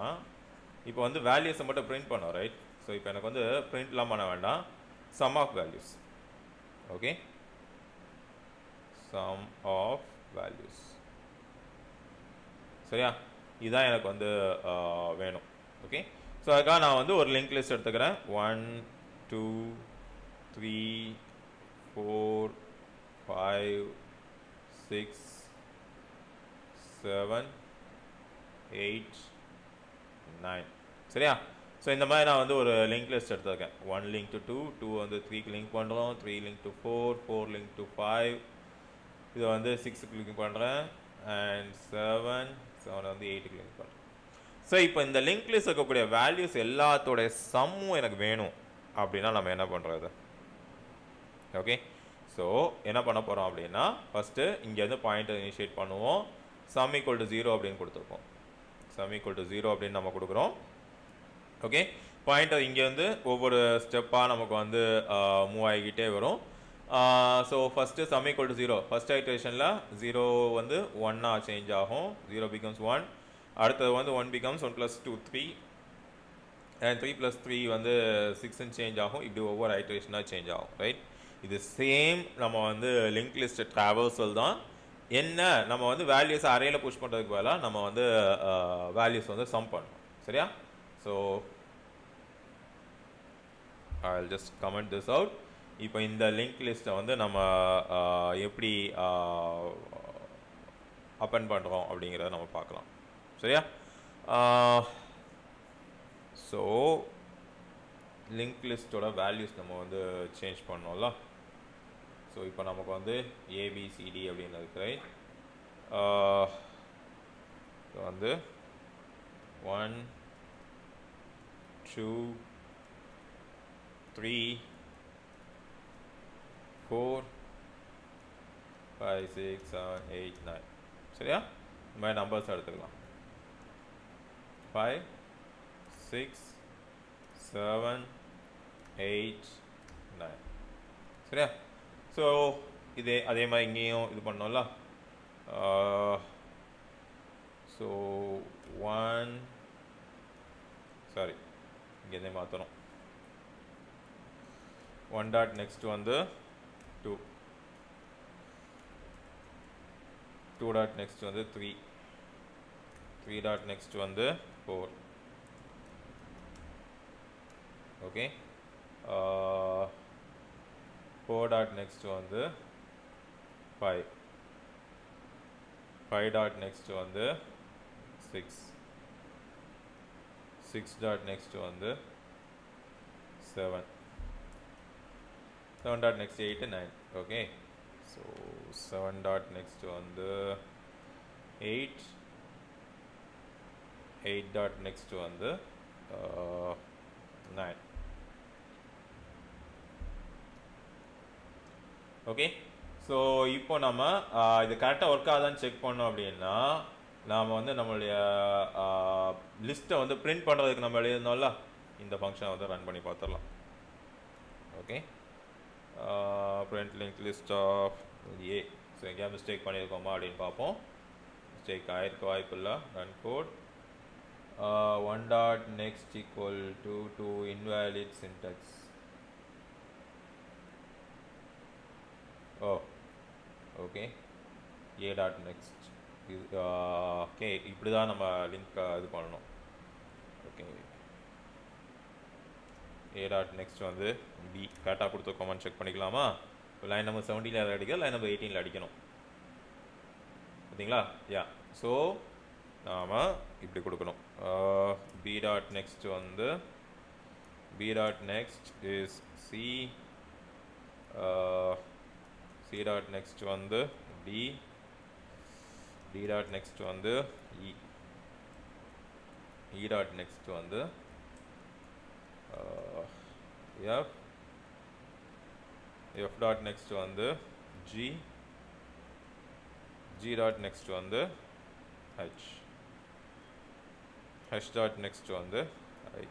இப்போ வந்து வேல்யூஸை மட்டும் பிரிண்ட் பண்ணோம் ரைட் ஸோ இப்போ எனக்கு வந்து பிரிண்ட்லாம் பண்ண வேண்டாம். Sum of values okay sum of values சரியா? இதுதான் எனக்கு வந்து வேணும். ஓகே ஸோ அதுக்காக நான் வந்து ஒரு லிங்க் லிஸ்ட் எடுத்துக்கிறேன். One two three four five six seven eight nine சரியா? ஸோ இந்த மாதிரி நான் வந்து ஒரு லிங்க் லிஸ்ட் எடுத்திருக்கேன். One link to two two வந்து த்ரீக்கு லிங்க் பண்ணுறோம் three link to four four link to five இதை வந்து சிக்ஸுக்கு லிங்க் பண்ணுறேன் அண்ட் செவன் செவன் வந்து எயிட்டுக்கு லிங்க் பண்ணுறேன் ஸோ இப்போ இந்த லிங்க் லிஸ்ட் இருக்கக்கூடிய வேல்யூஸ் எல்லாத்தோடைய சம்மும் எனக்கு வேணும். அப்படின்னா நம்ம என்ன பண்ணுறது ஓகே ஸோ என்ன பண்ண போகிறோம் அப்படின்னா ஃபஸ்ட்டு இங்கேருந்து பாயிண்ட்டை இனிஷியேட் பண்ணுவோம். சம் ஈக்குவல் டு ஜீரோ அப்படின்னு கொடுத்துருக்கோம் சம் ஈக்குவல் டு ஜீரோ அப்படின்னு நம்ம கொடுக்குறோம். ஓகே பாயிண்ட் இங்கே வந்து ஒவ்வொரு ஸ்டெப்பாக நமக்கு வந்து மூவ் ஆகிக்கிட்டே வரும். So first sum equal to zero first ஐட்ரேஷனில் zero வந்து ஒன்னாக சேஞ்ச் ஆகும். ஜீரோ பிகம்ஸ் ஒன் அடுத்தது வந்து one becomes one plus two three and three plus three வந்து சிக்ஸ்ன்னு சேஞ்ச் ஆகும். இப்படி ஒவ்வொரு ஐட்ரேஷனாக சேஞ்ச் ஆகும் ரைட் இது சேம் நம்ம வந்து லிங்க் லிஸ்ட் ட்ராவல்ஸல் தான். என்ன? நம்ம வந்து வேல்யூஸ் அரையில் புஷ் பண்ணுறதுக்கு பதிலாக நம்ம வந்து வேல்யூஸ் வந்து சம் பண்ணணும் சரியா? So I just comment this out இப்போ இந்த லிங்க் லிஸ்ட்டை வந்து நம்ம எப்படி அப்பன் பண்ணுறோம் அப்படிங்கிறத நம்ம பார்க்கலாம். சரியா? ஸோ லிங்க் லிஸ்ட்டோட வேல்யூஸ் நம்ம வந்து சேஞ்ச் பண்ணோம்ல. ஸோ இப்போ நமக்கு வந்து ஏபிசிடி அப்படின்னு இருக்கு வந்து one two three four five six seven eight nine சரியா? இந்த மாதிரி நம்பர்ஸ் எடுத்துக்கலாம். Five six seven eight nine சரியா? ஸோ இதே அதே மாதிரி இங்கேயும் இது பண்ணோம்ல. ஸோ ஒன் சாரி இங்கேருந்தே மாற்றணும் ஒன் டாட் நெக்ஸ்ட் வந்து டூ டூ டாட் நெக்ஸ்ட் வந்து த்ரீ த்ரீ டாட் நெக்ஸ்ட் வந்து four okay four dot next வந்து ஃபைவ் ஃபைவ் டாட் நெக்ஸ்ட் வந்து சிக்ஸ் சிக்ஸ் டாட் நெக்ஸ்ட் வந்து seven seven dot next eight nine okay so seven dot next வந்து eight eight dot next வந்து nine okay so இப்போ நம்ம uh, இது கரெக்டாக work ஆகுதான்னு செக் பண்ணோம் அப்படின்னா நாம் வந்து நம்மளுடைய uh, லிஸ்ட்டை வந்து பிரிண்ட் பண்ணுறதுக்கு நம்ம எழுதியிருந்தோம்ல? இந்த ஃபங்க்ஷனை வந்து ரன் பண்ணி பார்த்துடலாம். Okay print link list of a so எங்கேயா மிஸ்டேக் பண்ணியிருக்கோமா அப்படின்னு பார்ப்போம். மிஸ்டேக் ஆயிருக்க வாய்ப்பு இல்லை. Run code one dot next equal to two invalid syntax oh okay a dot next இது ஓகே இப்படி தான் நம்ம லிங்க் இது பண்ணணும். ஓகே ஏ டாட் நெக்ஸ்ட் வந்து பி கரெக்டாக கொடுத்துருக்கோமான்னு செக் பண்ணிக்கலாமா? லைன் நம்பர் செவன்டீனில் அதை அடிக்க லைன் நம்பர் எயிட்டீனில் அடிக்கணும். பார்த்தீங்களா? யா ஸோ நாம் இப்படி கொடுக்கணும். பி டாட் நெக்ஸ்ட் வந்து b dot next is c c dot next வந்து டி டி டாட் நெக்ஸ்ட் வந்து இ இ டாட் நெக்ஸ்ட் வந்து எஃப் எஃப் டாட் நெக்ஸ்ட் வந்து ஜி ஜி டாட் நெக்ஸ்ட் வந்து ஹச் ஹச் டாட் நெக்ஸ்ட் வந்து ஐ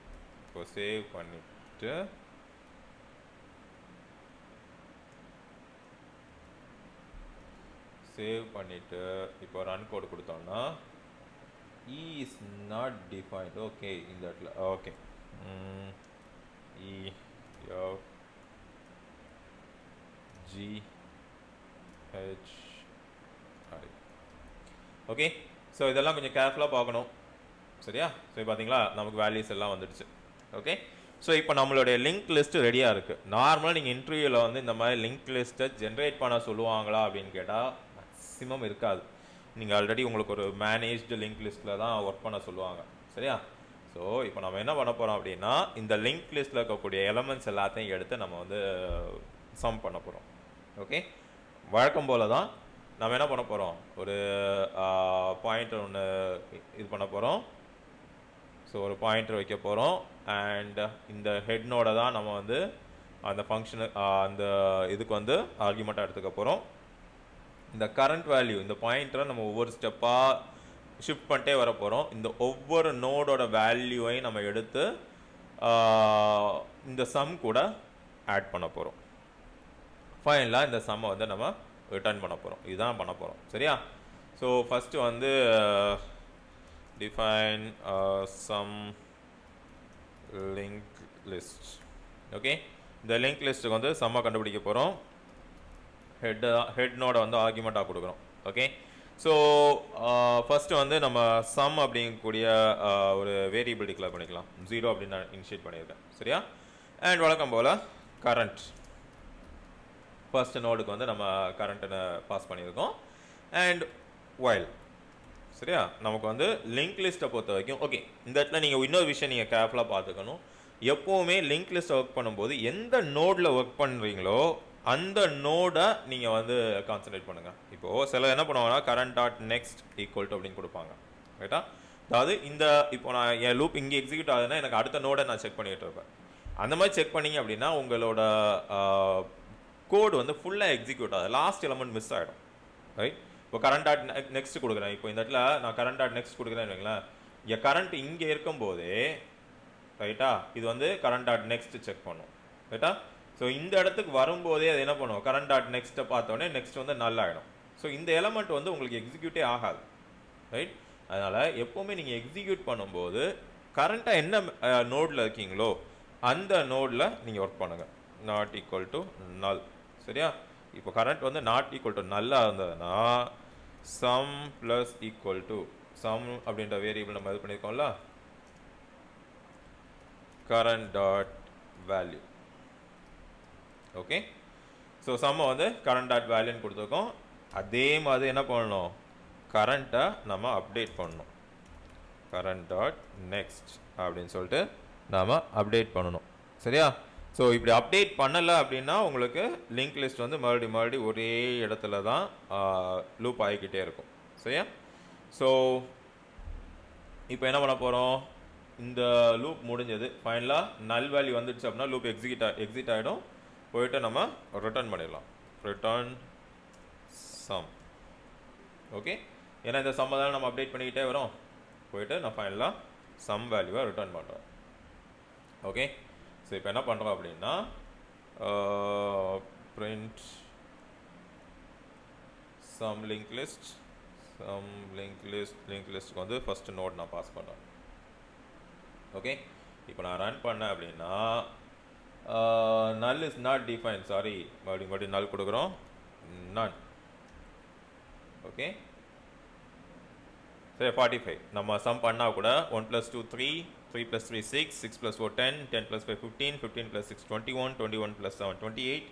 இப்போ சேவ் பண்ணிட்டு சேவ் பண்ணிவிட்டு இப்போ ரன் கோடு கொடுத்தோம்னா e is not defined okay இந்த இடத்துல okay e f g h i okay so இதெல்லாம் கொஞ்சம் கேர்ஃபுல்லாக பார்க்கணும். சரியா? ஸோ பார்த்தீங்களா நமக்கு வேல்யூஸ் எல்லாம் வந்துடுச்சு. ஓகே ஸோ இப்போ நம்மளுடைய லிங்க் லிஸ்ட் ரெடியாக இருக்குது நார்மலாக நீங்கள் இன்டர்வியூவில் வந்து இந்த மாதிரி லிங்க் லிஸ்ட்டை ஜென்ரேட் பண்ண சொல்லுவாங்களா அப்படின்னு கேட்டால் மேக்ஸிமம் இருக்காது. நீங்கள் ஆல்ரெடி உங்களுக்கு ஒரு மேனேஜ்டு லிங்க் லிஸ்ட்டில் தான் ஒர்க் பண்ண சொல்லுவாங்க. சரியா? ஸோ இப்போ நம்ம என்ன பண்ண போகிறோம் அப்படின்னா இந்த லிங்க் லிஸ்ட்டில் இருக்கக்கூடிய எலமெண்ட்ஸ் எல்லாத்தையும் எடுத்து நம்ம வந்து சம் பண்ண போகிறோம் ஓகே வழக்கம் போல் தான் நம்ம என்ன பண்ண போகிறோம் ஒரு பாயிண்ட் ஒன்று இது பண்ண போகிறோம் ஸோ ஒரு பாயிண்டர் வைக்க போகிறோம் அண்ட் இந்த ஹெட்னோட தான் நம்ம வந்து அந்த ஃபங்க்ஷனு அந்த இதுக்கு வந்து ஆர்குமெண்ட்டாக எடுத்துக்க போகிறோம் இந்த கரண்ட் வேல்யூ இந்த பாயிண்டரை நம்ம ஒவ்வொரு ஸ்டெப்பாக ஷிஃப்ட் பண்ணிட்டே வர போகிறோம் இந்த ஒவ்வொரு நோடோட வேல்யூவையும் நம்ம எடுத்து இந்த சம் கூட ஆட் பண்ண போகிறோம் ஃபைனலாக இந்த சம்மை வந்து நம்ம ரிட்டர்ன் பண்ண போகிறோம் இதுதான் பண்ண போகிறோம் சரியா? ஸோ ஃபஸ்ட்டு வந்து define sum link list okay இந்த லிங்க் லிஸ்ட்டுக்கு வந்து சம்மை கண்டுபிடிக்க போகிறோம் ஹெட் ஹெட்னோட வந்து ஆர்குமெண்ட்டாக கொடுக்குறோம். ஓகே ஸோ ஃபஸ்ட்டு uh, வந்து நம்ம சம் அப்படிங்கக்கூடிய uh, ஒரு வேரியபிள் டிக்ளேர் பண்ணிக்கலாம். ஜீரோ அப்படின்னு நான் இனிஷியேட் பண்ணியிருக்கேன். சரியா? அண்ட் வழக்கம் போல் கரண்ட் ஃபர்ஸ்ட் நோடுக்கு வந்து நம்ம கரண்ட்டை பாஸ் பண்ணியிருக்கோம். அண்ட் ஒயில் சரியா? நமக்கு வந்து லிங்க் லிஸ்ட்டை பொறுத்த வரைக்கும் ஓகே இந்த இடத்துல நீங்கள் இன்னொரு விஷயம் நீங்கள் கேர்ஃபுல்லாக பார்த்துக்கணும். எப்போவுமே லிங்க் லிஸ்ட்டை ஒர்க் பண்ணும்போது எந்த நோடில் ஒர்க் பண்ணுறீங்களோ அந்த நோடை நீங்கள் வந்து கான்சன்ட்ரேட் பண்ணுங்கள் இப்போது சில என்ன பண்ணுவாங்கன்னா current dot next equal to அப்படின்னு கொடுப்பாங்க. ரைட்டா அதாவது இந்த இப்போ நான் என் லூப் இங்கே எக்ஸிக்யூட் ஆகுதுன்னா எனக்கு அடுத்த நோடை நான் செக் பண்ணிட்டு இருப்பேன். அந்த மாதிரி செக் பண்ணிங்க அப்படின்னா உங்களோட கோடு வந்து ஃபுல்லாக எக்ஸிக்யூட் ஆகுது. லாஸ்ட் எலமெண்ட் மிஸ் ஆகிடும் ரைட் இப்போ கரண்ட் டாட் நெக்ஸ்ட் கொடுக்குறேன். இப்போ இந்த இடத்துல நான் கரண்ட் டாட் நெக்ஸ்ட் கொடுக்குறேன்னு வைங்களேன். இங்கே கரண்ட் இங்கே இருக்கும்போதே ரைட்டா இது வந்து கரண்ட் டாட் நெக்ஸ்ட் செக் பண்ணும். ரைட்டா ஸோ இந்த இடத்துக்கு வரும்போதே அது என்ன பண்ணுவோம் கரண்ட் டாட் நெக்ஸ்ட்டை பார்த்தோன்னே நெக்ஸ்ட் வந்து null ஆகிடும் ஸோ இந்த எலமெண்ட் வந்து உங்களுக்கு எக்ஸிக்யூட்டே ஆகாது. ரைட் அதனால் எப்போவுமே நீங்கள் எக்ஸிக்யூட் பண்ணும்போது கரண்ட்டாக என்ன நோடில் இருக்கீங்களோ அந்த நோடில் நீங்கள் ஒர்க் பண்ணுங்கள் நாட் ஈக்குவல் டு நல் சரியா? இப்போ கரண்ட் வந்து நாட் ஈக்குவல் டு நல்லாக இருந்ததுன்னா sum plus equal to sum அப்படின்ற வேரியபிள் நம்ம இது பண்ணியிருக்கோம்ல current dot value okay so சம்ம வந்து கரண்ட் டாட் வேல்யூன்னு கொடுத்துருக்கோம். அதே மாதிரி என்ன பண்ணணும்? கரண்ட்டை நம்ம அப்டேட் பண்ணணும். கரண்ட் டாட் நெக்ஸ்ட் அப்படின்னு சொல்லிட்டு நாம் அப்டேட் பண்ணணும். சரியா? ஸோ இப்படி அப்டேட் பண்ணலை அப்படின்னா உங்களுக்கு லிங்க் லிஸ்ட் வந்து மறுபடி மறுபடி ஒரே இடத்துல தான் லூப் ஆகிக்கிட்டே இருக்கும். சரியா? ஸோ இப்போ என்ன பண்ண போகிறோம் இந்த லூப் முடிஞ்சது. ஃபைனலாக நல் வேல்யூ வந்துடுச்சு அப்படின்னா லூப் எக்ஸிக்யூட் எக்ஸிட் ஆகிடும் போயிட்டு நம்ம ரிட்டர்ன் பண்ணிடலாம். ரிட்டர்ன் சம் ஓகே ஏன்னா இந்த சம்மை தான் நம்ம அப்டேட் பண்ணிக்கிட்டே வரோம். போயிட்டு நான் ஃபைனலாக சம் வேல்யூவை ரிட்டர்ன் பண்ணுறேன் ஓகே ஸோ இப்போ என்ன பண்ணுறோம் அப்படின்னா print sum link list sum link list link லிஸ்ட்டுக்கு வந்து ஃபஸ்ட்டு நோட் நான் பாஸ் பண்ணுறேன் ஓகே இப்போ நான் ரன் பண்ணேன் அப்படின்னா நல் இஸ் நாட் டிஃபைன் சாரி மறுபடியும் மறுபடியும் நல் கொடுக்குறோம். நான் ஓகே சரி ஃபார்ட்டி ஃபைவ் நம்ம சம் பண்ணால் கூட one plus two three three plus three six six plus four ten ten plus five fifteen fifteen plus six twenty one twenty one plus seven twenty eight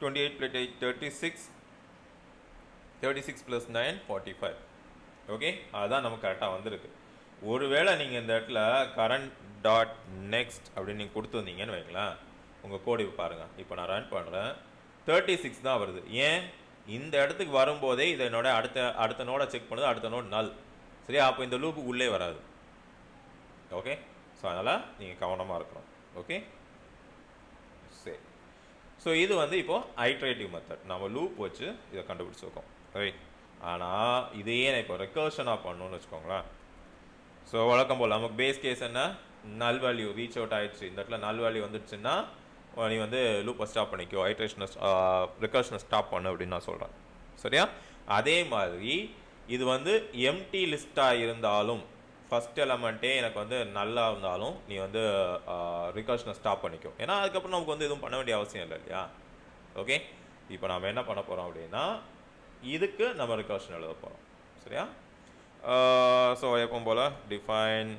twenty eight plus eight thirty six thirty six plus nine forty five okay அதுதான் நமக்கு கரெக்டாக வந்திருக்கு. ஒருவேளை நீங்கள் இந்த இடத்துல current dot next அப்படின்னு நீங்கள் கொடுத்துருந்தீங்கன்னு வைங்களேன். உங்கள் கோடி பாருங்கள் இப்போ நான் ரன் பண்ணுறேன் தேர்ட்டி சிக்ஸ் தான் வருது. ஏன்? இந்த இடத்துக்கு வரும்போதே இதை என்னோட அடுத்த அடுத்த நோடை செக் பண்ணுது. அடுத்த நோட் நல் சரியா? அப்போ இந்த லூப்பு உள்ளே வராது. ஓகே ஸோ அதனால் நீங்கள் கவனமாக இருக்கணும். ஓகே சரி. ஸோ இது வந்து இப்போ ஐட்ரேட்டிவ் மெத்தட் நம்ம லூப் வச்சு இதை கண்டுபிடிச்சிருக்கோம் ரைட் ஆனால் இதையே நான் இப்போ ரெக்கர்ஷனாக பண்ணணும்னு வச்சுக்கோங்களேன். ஸோ வழக்கம் போல் நமக்கு பேஸ் கேஸ் என்ன? நல் வேல்யூ ரீச் அவுட் ஆயிடுச்சு. இந்த இடத்துல நல் வேல்யூ வந்துடுச்சுன்னா நீ வந்து லூப்பை ஸ்டாப் பண்ணிக்கோ ஐட்ரேஷனை ரிகர்ஷனை ஸ்டாப் பண்ணு அப்படின்னு நான் சொல்கிறேன் சரியா? அதே மாதிரி இது வந்து எம்டி லிஸ்ட்டாக இருந்தாலும் ஃபஸ்ட் எலமெண்ட்டே எனக்கு வந்து நல்லா இருந்தாலும் நீ வந்து ரிகர்ஷனை ஸ்டாப் பண்ணிக்கோ. ஏன்னா அதுக்கப்புறம் நமக்கு வந்து எதுவும் பண்ண வேண்டிய அவசியம் இல்லை இல்லையா? ஓகே இப்போ நம்ம என்ன பண்ண போகிறோம் அப்படின்னா இதுக்கு நம்ம ரிகர்ஷன் எழுத போகிறோம் சரியா? ஸோ எப்பவும் போல் define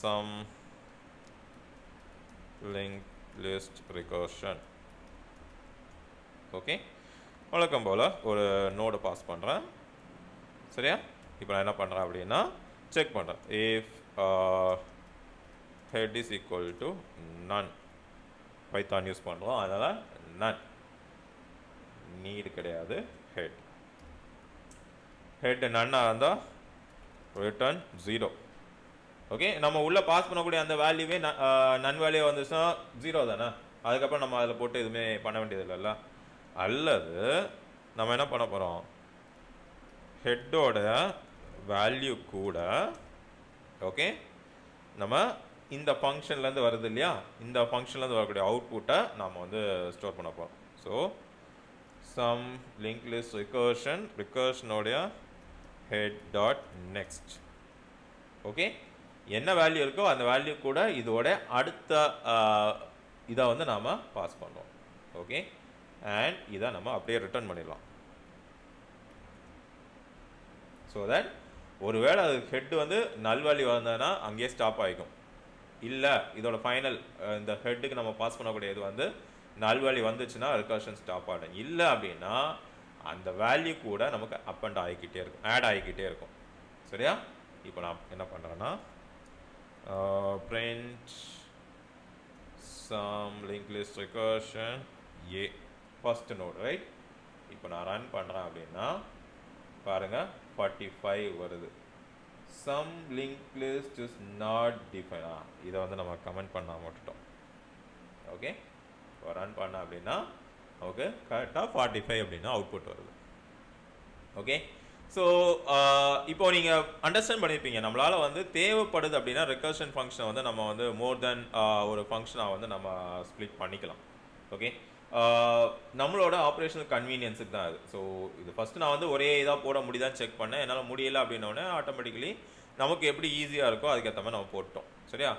sum link list recursion okay வழக்கம் போல் ஒரு நோடு பாஸ் பண்ணுறேன் சரியா? இப்போ நான் என்ன பண்ணுறேன் அப்படின்னா செக் பண்ணுறேன் if head is equal to none Python use பண்ணுறோம் அதனால் நன் நீடு கிடையாது. ஹெட் ஹெட் நன்னாக இருந்தால் ரிட்டர்ன் ஜீரோ ஓகே நம்ம உள்ளே பாஸ் பண்ணக்கூடிய அந்த வேல்யூவே நன் வேல்யூ வந்துச்சுன்னா ஜீரோ தானே? அதுக்கப்புறம் நம்ம அதில் போட்டு எதுவுமே பண்ண வேண்டியது இல்லைல்ல அல்லது நம்ம என்ன பண்ண போகிறோம் ஹெட்டோட வேல்யூ கூட ஓகே நம்ம இந்த ஃபங்க்ஷன்லேருந்து வருது இல்லையா? இந்த ஃபங்க்ஷன்லேருந்து வரக்கூடிய அவுட்புட்டை நாம் வந்து ஸ்டோர் பண்ண போகிறோம் so sum link list recursion ரிகர்ஷனோடைய head dot next okay என்ன வேல்யூ இருக்கோ அந்த வேல்யூ கூட இதோட அடுத்த இதை வந்து நாம் பாஸ் பண்ணுறோம் ஓகே அண்ட் இதை நம்ம அப்படியே ரிட்டர்ன் பண்ணிடலாம். ஸோ தட் ஒருவேளை அது ஹெட் வந்து நல் வேல்யூ வந்ததுன்னா அங்கேயே ஸ்டாப் ஆகிக்கும் இல்லை இதோட ஃபைனல் இந்த ஹெட்டுக்கு நம்ம பாஸ் பண்ணக்கூடிய இது வந்து நல் வேல்யூ வந்துச்சுன்னா ரிகர்ஷன் ஸ்டாப் ஆகிடும் இல்லை அப்படின்னா அந்த வேல்யூ கூட நமக்கு அப் அண்ட் ஆகிக்கிட்டே இருக்கும் ஆட் ஆகிக்கிட்டே இருக்கும். சரியா? இப்போ நான் என்ன பண்ணுறேன்னா Uh, print sum link list recursion. A first node right இப்போ நான் ரன் பண்ணுறேன் அப்படின்னா பாருங்கள் ஃபார்ட்டி ஃபைவ் வருது. Sum link list is not define ஆ இதை வந்து நம்ம கமெண்ட் பண்ணால் விட்டுட்டோம் ஓகே இப்போ ரன் பண்ண அப்படின்னா நமக்கு கரெக்டாக ஃபார்ட்டி ஃபைவ் அப்படின்னா அவுட்புட் வருது. ஓகே ஸோ uh, இப்போ நீங்கள் அண்டர்ஸ்டாண்ட் பண்ணியிருப்பீங்க நம்மளால் வந்து தேவைப்படுது அப்படின்னா ரெக்கர்ஷன் ஃபங்க்ஷனை வந்து நம்ம வந்து மோர் தென் uh, ஒரு ஃபங்க்ஷனாக வந்து நம்ம ஸ்ப்ளிட் பண்ணிக்கலாம். ஓகே uh, நம்மளோட ஆப்ரேஷனல் கன்வீனியன்ஸுக்கு தான் அது. ஸோ இது ஃபஸ்ட்டு நான் வந்து ஒரே இதாக போட முடியுதான்னு செக் பண்ணேன். என்னால் முடியலை அப்படின்னோடனே ஆட்டோமேட்டிக்கலி நமக்கு எப்படி ஈஸியாக இருக்கோ அதுக்கேற்ற மாதிரி நம்ம போட்டோம் சரியா?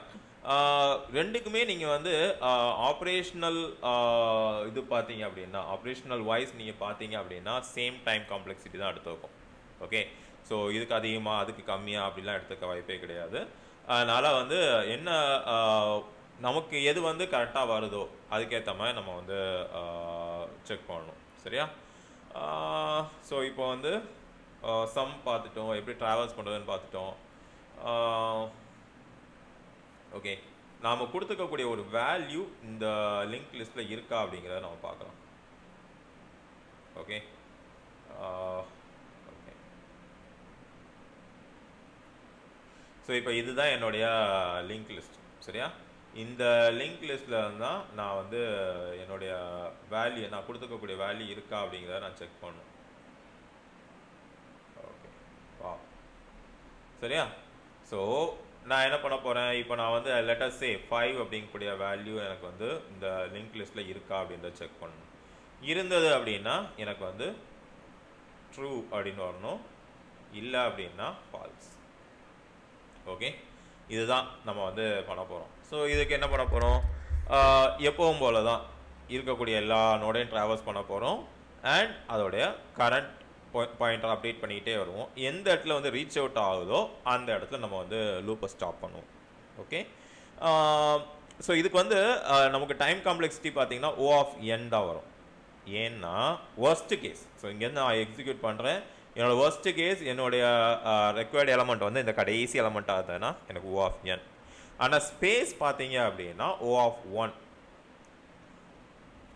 ரெண்டுக்குமே நீங்கள் வந்து ஆப்ரேஷனல் இது பார்த்தீங்க அப்படின்னா ஆப்ரேஷனல் வாய்ஸ் நீங்கள் பார்த்தீங்க அப்படின்னா சேம் டைம் காம்ப்ளெக்சிட்டி தான் எடுத்துருக்கும் ஓகே ஸோ இதுக்கு அதிகமாக அதுக்கு கம்மியாக அப்படிலாம் எடுத்துக்க வாய்ப்பே கிடையாது. அதனால் வந்து என்ன நமக்கு எது வந்து கரெக்டாக வருதோ அதுக்கேற்ற மாதிரி நம்ம வந்து செக் பண்ணணும். சரியா? ஸோ இப்போ வந்து சம் பார்த்துட்டோம். எப்படி ட்ராவல்ஸ் பண்ணுறதுன்னு பார்த்துட்டோம். ஓகே நாம் கொடுத்துக்கக்கூடிய ஒரு வேல்யூ இந்த லிங்க் லிஸ்ட்டில் இருக்கா அப்படிங்கிறத நம்ம பார்க்கலாம். ஓகே ஸோ இப்போ இதுதான் என்னுடைய லிங்க் லிஸ்ட் சரியா? இந்த லிங்க் லிஸ்ட்டில் தான் நான் வந்து என்னுடைய வேல்யூ நான் கொடுத்துக்கக்கூடிய வேல்யூ இருக்கா அப்படிங்கிறத நான் செக் பண்ணணும் ஓகே வா சரியா? ஸோ நான் என்ன பண்ண போகிறேன் இப்போ நான் வந்து லெட்டர் சே ஃபைவ் அப்படிங்கக்கூடிய வேல்யூ எனக்கு வந்து இந்த லிங்க் லிஸ்ட்டில் இருக்கா அப்படின்றத செக் பண்ணணும். இருந்தது அப்படின்னா எனக்கு வந்து ட்ரூ அப்படின்னு வரணும். இல்லை அப்படின்னா ஃபால்ஸ் ஓகே இதுதான் நம்ம வந்து பண்ண போகிறோம் ஸோ இதுக்கு என்ன பண்ண போகிறோம் எப்பவும் போல தான் இருக்கக்கூடிய எல்லா நோடையும் ட்ராவல்ஸ் பண்ண போகிறோம் அண்ட் அதோடைய கரண்ட் பாயிண்டர் அப்டேட் பண்ணிக்கிட்டே வருவோம். எந்த இடத்துல வந்து ரீச் அவுட் ஆகுதோ அந்த இடத்துல நம்ம வந்து லூப்பை ஸ்டாப் பண்ணுவோம். ஓகே ஸோ இதுக்கு வந்து நமக்கு டைம் காம்ப்ளெக்சிட்டி பார்த்தீங்கன்னா ஓ ஆஃப் என் தான் வரும். ஏன்னா ஒர்ஸ்ட் கேஸ் ஸோ இங்கேருந்து நான் எக்ஸிக்யூட் பண்ணுறேன் என்னோட worst கேஸ் என்னுடைய ரெக்வயர்டு எலமெண்ட் வந்து இந்த கடைசி எலமெண்ட்டாக இருந்ததுன்னா எனக்கு ஓ ஆஃப் என் ஆனால் ஸ்பேஸ் பார்த்தீங்க அப்படின்னா ஓ ஆஃப் ஒன்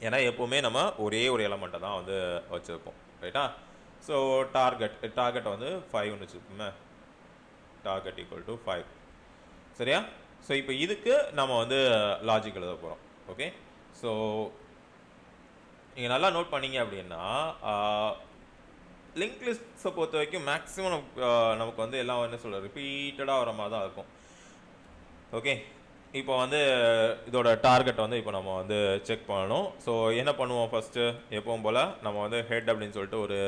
ஏன்னா எப்போவுமே நம்ம ஒரே ஒரு எலமெண்ட்டை தான் வந்து வச்சுருப்போம். ரைட்டா ஸோ டார்கெட் டார்கெட் வந்து ஃபைவ்னு வச்சுருப்போமே. டார்கெட் ஈக்குவல் டு ஃபைவ் சரியா? ஸோ இப்போ இதுக்கு நம்ம வந்து லாஜிக் எழுத போகிறோம் ஓகே ஸோ நீங்கள் நல்லா நோட் பண்ணீங்க அப்படின்னா லிங்க் லிஸ்ட்ஸை பொறுத்த வரைக்கும் மேக்ஸிமம் நமக்கு நமக்கு வந்து எல்லாம் என்ன சொல்ல ரிப்பீட்டடாக வர மாதிரி தான் இருக்கும். ஓகே? இப்போ வந்து இதோட டார்கெட் வந்து இப்போ நம்ம வந்து செக் பண்ணணும். ஸோ என்ன பண்ணுவோம் ஃபஸ்ட்டு எப்பவும் போல் நம்ம வந்து ஹெட் அப்படின்னு சொல்லிட்டு ஒரு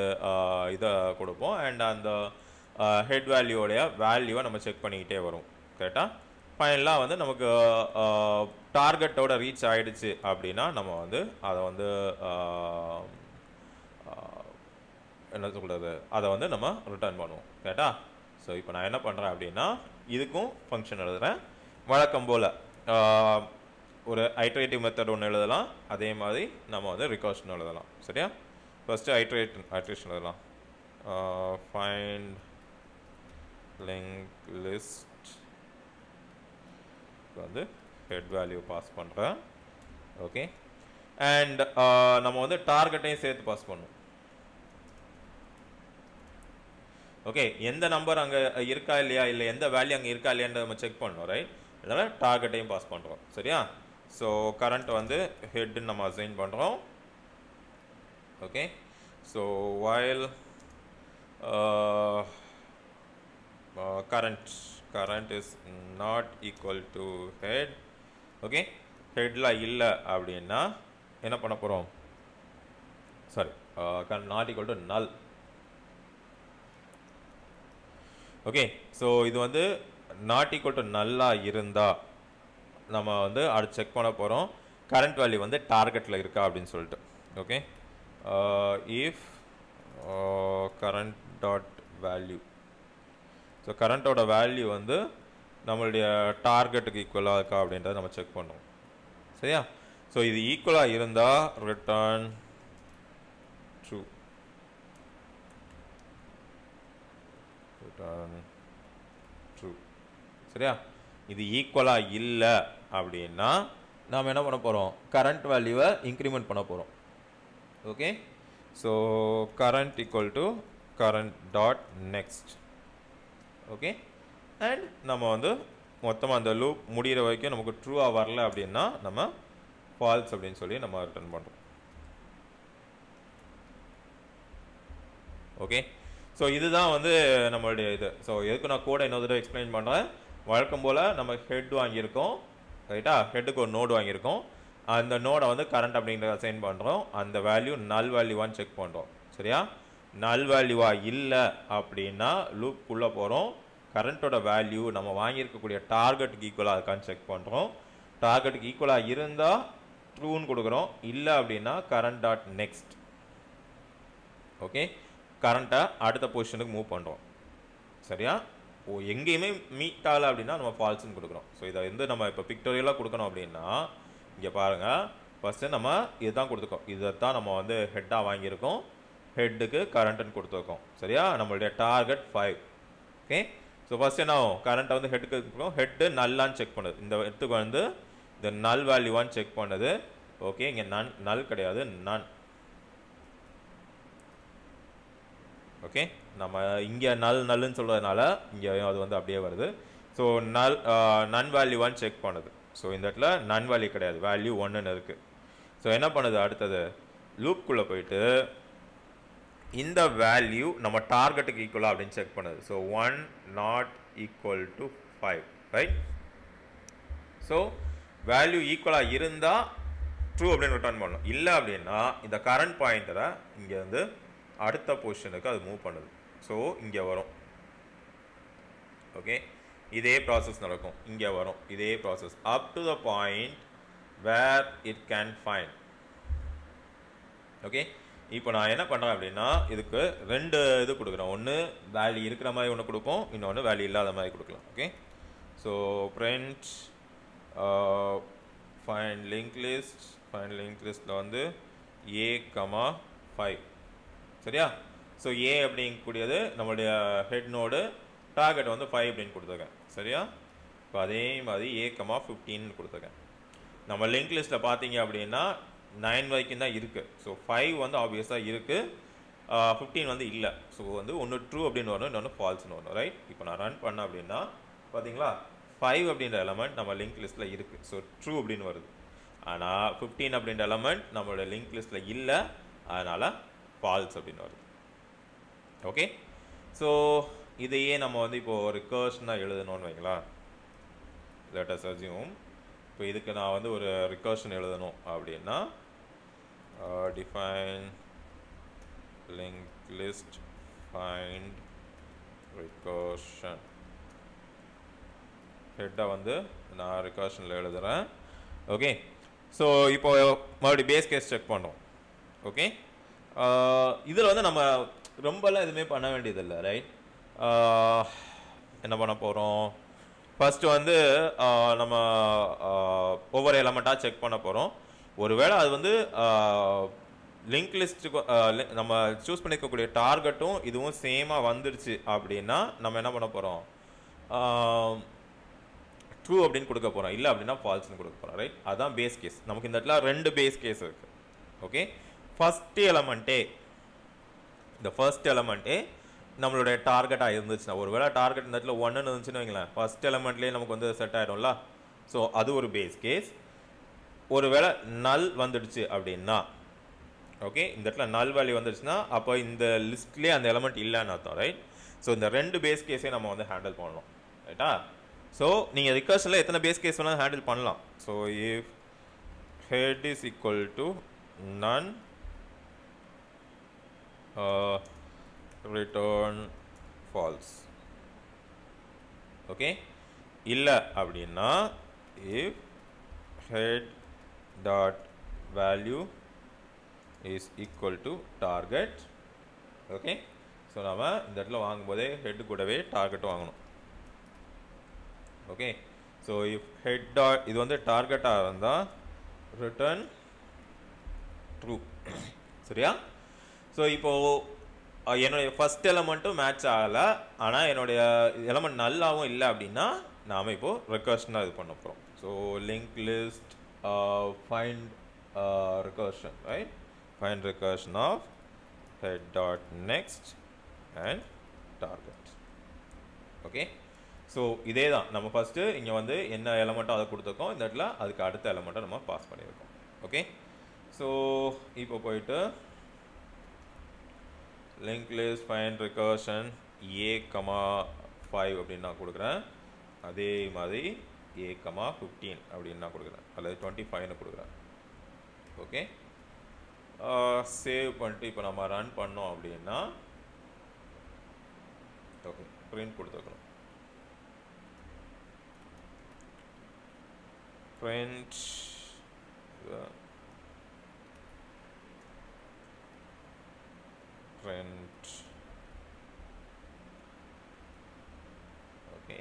இதை கொடுப்போம். அண்ட் அந்த ஹெட் வேல்யூவோடைய வேல்யூவை நம்ம செக் பண்ணிக்கிட்டே வரும். கரெக்டாக ஃபைனலாக வந்து நமக்கு டார்கெட்டோட ரீச் ஆகிடுச்சு அப்படின்னா நம்ம வந்து அதை வந்து என்ன சொல்கிறது அதை வந்து நம்ம ரிட்டர்ன் பண்ணுவோம். கரெக்டா ஸோ இப்போ நான் என்ன பண்ணுறேன் அப்படின்னா இதுக்கும் ஃபங்க்ஷன் எழுதுறேன். வழக்கம் போல் ஒரு ஐட்ரேட்டிவ் மெத்தட் ஒன்று எழுதலாம். அதே மாதிரி நம்ம வந்து ரிகார்ஷன் எழுதலாம். சரியா? ஃபஸ்ட்டு ஐட்ரேட் ஐட்ரேஷன் எழுதலாம். ஃபைண்ட் லிங்க் லிஸ்ட் வந்து ஹெட் வேல்யூ பாஸ் பண்ணுறேன் ஓகே அண்ட் நம்ம வந்து டார்கெட்டையும் சேர்த்து பாஸ் பண்ணுவோம். ஓகே எந்த நம்பர் அங்கே இருக்கா இல்லையா? இல்லை எந்த வேல்யூ அங்கே இருக்கா இல்லையான்றத நம்ம செக் பண்ணோம் ரைட் அதனால் டார்கெட்டையும் பாஸ் பண்ணுறோம் சரியா? ஸோ கரண்ட் வந்து ஹெட்னு நம்ம அசைன் பண்ணுறோம் okay so while current current is not equal to head okay ஹெட்ல இல்லை அப்படின்னா என்ன பண்ண போகிறோம் sorry not equal to null okay so இது வந்து நாட் ஈக்குவல் டு நல்லா இருந்தால் நம்ம வந்து அடுத்து செக் பண்ண போகிறோம் கரண்ட் வேல்யூ வந்து டார்கெட்டில் இருக்கா அப்படின்னு சொல்லிட்டு. Okay if current dot value so கரண்ட்டோட value வந்து நம்மளுடைய டார்கெட்டுக்கு ஈக்குவலாக இருக்கா அப்படின்றத நம்ம செக் பண்ணுவோம். சரியா? ஸோ இது ஈக்குவலாக இருந்தால் ரிட்டர்ன் ட்ரூ ரிட்டர்ன் ட்ரூ சரியா? இது ஈக்குவலாக இல்லை அப்படின்னா நாம் என்ன பண்ண போகிறோம் கரண்ட் வேல்யூவை இன்க்ரிமெண்ட் பண்ண போகிறோம் okay so current equal to current dot next okay and நம்ம வந்து மொத்தமாக அந்த லூப் முடிகிற வரைக்கும் நமக்கு ட்ரூவாக வரல அப்படின்னா நம்ம ஃபால்ஸ் அப்படின்னு சொல்லி நம்ம ரிட்டர்ன் பண்ணுறோம் ஓகே ஸோ இதுதான் வந்து நம்மளுடைய இது. ஸோ எதுக்கு நான் கூட இன்னொரு தடவை எக்ஸ்பிளைன் பண்ணுறேன் வழக்கம் போல் நம்ம ஹெட் வாங்கியிருக்கோம். ரைட்டா ஹெட்டுக்கு ஒரு நோடு வாங்கியிருக்கோம். அந்த நோடை வந்து கரண்ட் அப்படிங்கிறத அசைன் பண்ணுறோம் அந்த வேல்யூ நல் வேல்யூவான்னு செக் பண்ணுறோம் சரியா? நல் வேல்யூவா இல்லை அப்படின்னா லூப்புக்குள்ளே போகிறோம் கரண்ட்டோட வேல்யூ நம்ம வாங்கியிருக்கக்கூடிய டார்கெட்டுக்கு ஈக்குவலாக இருக்கான்னு செக் பண்ணுறோம் டார்கெட்டுக்கு ஈக்குவலாக இருந்தால் ட்ரூன்னு கொடுக்குறோம். இல்லை அப்படின்னா கரண்ட் டாட் நெக்ஸ்ட் ஓகே கரண்ட்டை அடுத்த பொசிஷனுக்கு மூவ் பண்ணுறோம் சரியா? ஓ எங்கேயுமே மீட் ஆகலை அப்படின்னா நம்ம ஃபால்ஸ்னு கொடுக்குறோம். ஸோ இதை வந்து நம்ம இப்போ பிக்டோரியலாக கொடுக்கணும் அப்படின்னா இங்கே பாருங்கள் ஃபஸ்ட்டு நம்ம இதுதான் கொடுத்துருக்கோம். இதை தான் நம்ம வந்து ஹெட்டாக வாங்கியிருக்கோம். ஹெட்டுக்கு கரண்ட்டுன்னு கொடுத்துருக்கோம். சரியா? நம்மளுடைய target five okay so first என்ன ஆகும்? கரண்ட்டை வந்து ஹெட்டுக்கு கொடுக்கணும். ஹெட்டு நல்லான்னு செக் பண்ணுது. இந்த இடத்துக்கு வந்து இந்த நல் வேல்யூவான்னு செக் பண்ணுது. ஓகே இங்கே நன் நல் கிடையாது. நன் ஓகே நம்ம இங்கே நல் நல்லுன்னு சொல்கிறதுனால இங்கே அது வந்து அப்படியே வருது. ஸோ நல் நன் வேல்யூவான்னு செக் பண்ணுது. ஸோ இந்த இடத்துல நன் வேல்யூ கிடையாது. வேல்யூ ஒன்றுன்னு இருக்குது ஸோ என்ன பண்ணுது அடுத்தது? லூப்குள்ளே போயிட்டு இந்த வேல்யூ நம்ம டார்கெட்டுக்கு ஈக்குவலாக அப்படின்னு செக் பண்ணுது. So one not equal to five right so value ஈக்குவலாக இருந்தால் ட்ரூ அப்படின்னு ரிட்டர்ன் பண்ணணும். இல்லை அப்படின்னா இந்த கரண்ட் பாயிண்டரை இங்கே வந்து அடுத்த பொசிஷனுக்கு அது மூவ் பண்ணுது. ஸோ இங்கே வரும். ஓகே இதே ப்ராசஸ் நடக்கும். இங்கே வரும். இதே process up to the point where it can find okay இப்போ நான் என்ன பண்ணுறேன் அப்படின்னா இதுக்கு ரெண்டு இது கொடுக்குறேன். ஒன்று வேல்யூ இருக்கிற மாதிரி ஒன்று கொடுப்போம். இன்னொன்று வேல்யூ இல்லாத மாதிரி கொடுக்கலாம். Okay so print find link list find link லிஸ்ட்டில் வந்து ஏ கமா ஃபைவ் சரியா? ஸோ ஏ அப்படிங்கக்கூடியது நம்மளுடைய ஹெட் நோடு டார்கெட் வந்து ஃபைவ் அப்படின்னு கொடுத்துருக்கேன் சரியா? இப்போ அதே மாதிரி ஏ கமா ஃபிஃப்டின்னு கொடுத்துருக்கேன் நம்ம லிங்க் லிஸ்ட்டில் பார்த்தீங்க அப்படின்னா நைன் வரைக்கும் தான் இருக்குது ஸோ ஃபைவ் வந்து ஆப்வியஸாக இருக்குது ஃபிஃப்டீன் வந்து இல்லை. ஸோ வந்து ஒன்று ட்ரூ அப்படின்னு வரும் இன்னொன்று ஃபால்ஸ்னு வரும் ரைட் இப்போ நான் ரன் பண்ணேன் அப்படின்னா பார்த்தீங்களா? ஃபைவ் அப்படின்ற எலமெண்ட் நம்ம லிங்க் லிஸ்ட்டில் இருக்குது ஸோ ட்ரூ அப்படின்னு வருது. ஆனால் ஃபிஃப்டீன் அப்படின்ற எலமெண்ட் நம்மளோட லிங்க் லிஸ்ட்டில் இல்லை. அதனால் ஃபால்ஸ் அப்படின்னு வருது. ஓகே ஸோ இதையே நம்ம வந்து இப்போது ரிகர்ஷனாக எழுதணும்னு வைங்களா லேட்டஸ் அசியூம் இப்போ இதுக்கு நான் வந்து ஒரு ரிகர்ஷன் எழுதணும் அப்படின்னா define link list find recursion ஹெட்டை வந்து நான் ரிக்கர்ஷனில் எழுதுகிறேன் ஓகே ஸோ இப்போ மறுபடியும் பேஸ் கேஸ் செக் பண்ணுறோம் ஓகே இதில் வந்து நம்ம ரொம்பலாம் எதுவுமே பண்ண வேண்டியதில்லை ரைட் என்ன பண்ண போகிறோம் ஃபஸ்ட்டு வந்து நம்ம ஒவ்வொரு எலமெண்ட்டாக செக் பண்ண போகிறோம் ஒருவேளை அது வந்து லிங்க் லிஸ்ட்டுக்கு நம்ம சூஸ் பண்ணிக்கக்கூடிய டார்கெட்டும் இதுவும் சேமாக வந்துடுச்சு அப்படின்னா நம்ம என்ன பண்ண போகிறோம் ட்ரூ அப்படின்னு கொடுக்க போகிறோம் இல்லை அப்படின்னா ஃபால்ஸ்னு கொடுக்க போகிறோம் ரைட் அதுதான் பேஸ் கேஸ் நமக்கு இந்த இடத்துல ரெண்டு பேஸ் கேஸ் இருக்குது ஓகே ஃபஸ்ட் எலமெண்ட்டே இந்த ஃபர்ஸ்ட் எலமெண்ட்டே நம்மளுடைய டார்கெட்டாக இருந்துச்சுன்னா ஒருவேளை டார்கெட் இந்த இடத்துல ஒன்றுன்னு இருந்துச்சுன்னு வைங்களேன். ஃபர்ஸ்ட் எலமெண்ட்லேயே நமக்கு வந்து செட் ஆகிடும்ல ஸோ அது ஒரு பேஸ் கேஸ் ஒருவேளை நல் வந்துடுச்சு அப்படின்னா ஓகே இந்த இடத்துல நல் வேல்யூ வந்துடுச்சுன்னா அப்போ இந்த லிஸ்ட்லேயே அந்த எலமெண்ட் இல்லைன்னு அர்த்தம் ரைட் ஸோ இந்த ரெண்டு பேஸ் கேஸே நம்ம வந்து ஹேண்டில் பண்ணணும் ரைட்டா ஸோ நீங்கள் ரிகர்ஷனில் எத்தனை பேஸ் கேஸ் வேணாலும் ஹேண்டில் பண்ணலாம். So if head is equal to none return false okay இல்லை அப்படின்னா if head dot value is equal to target okay so நம்ம இந்த இடத்துல வாங்கும்போதே ஹெட் கூடவே டார்கெட் வாங்கணும். Okay so if head dot இது வந்து டார்கெட்டாக இருந்தால் ரிட்டர்ன் ட்ரூ சரியா? ஸோ இப்போது என்னுடைய ஃபஸ்ட் எலமெண்ட்டும் மேட்ச் ஆகலை. ஆனால் என்னுடைய எலமெண்ட் நல்லாவும் இல்லை அப்படின்னா நாம் இப்போது ரெக்கர்ஷனாக இது பண்ண போகிறோம் so link list find recursion right find recursion of head dot next and target. Okay so இதே தான். நம்ம ஃபஸ்ட்டு இங்கே வந்து என்ன எலமெண்ட்டோ அதை கொடுத்துருக்கோம். இந்த இடத்துல அதுக்கு அடுத்த எலமெண்ட்டை நம்ம பாஸ் பண்ணியிருக்கோம். ஓகே ஸோ இப்போ போயிட்டு link list find recursion A comma five அப்படின்னு நான் கொடுக்குறேன். அதே மாதிரி ஏ கமா ஃபிஃப்டீன் அப்படின்னு நான் கொடுக்குறேன். அல்லது டுவெண்ட்டி ஃபைவ்னு கொடுக்குறேன். ஓகே சேவ் பண்ணிட்டு இப்போ நம்ம ரன் பண்ணோம் அப்படின்னா ஓகே பிரிண்ட் கொடுத்துருக்கணும். பிரிண்ட் different ஓகே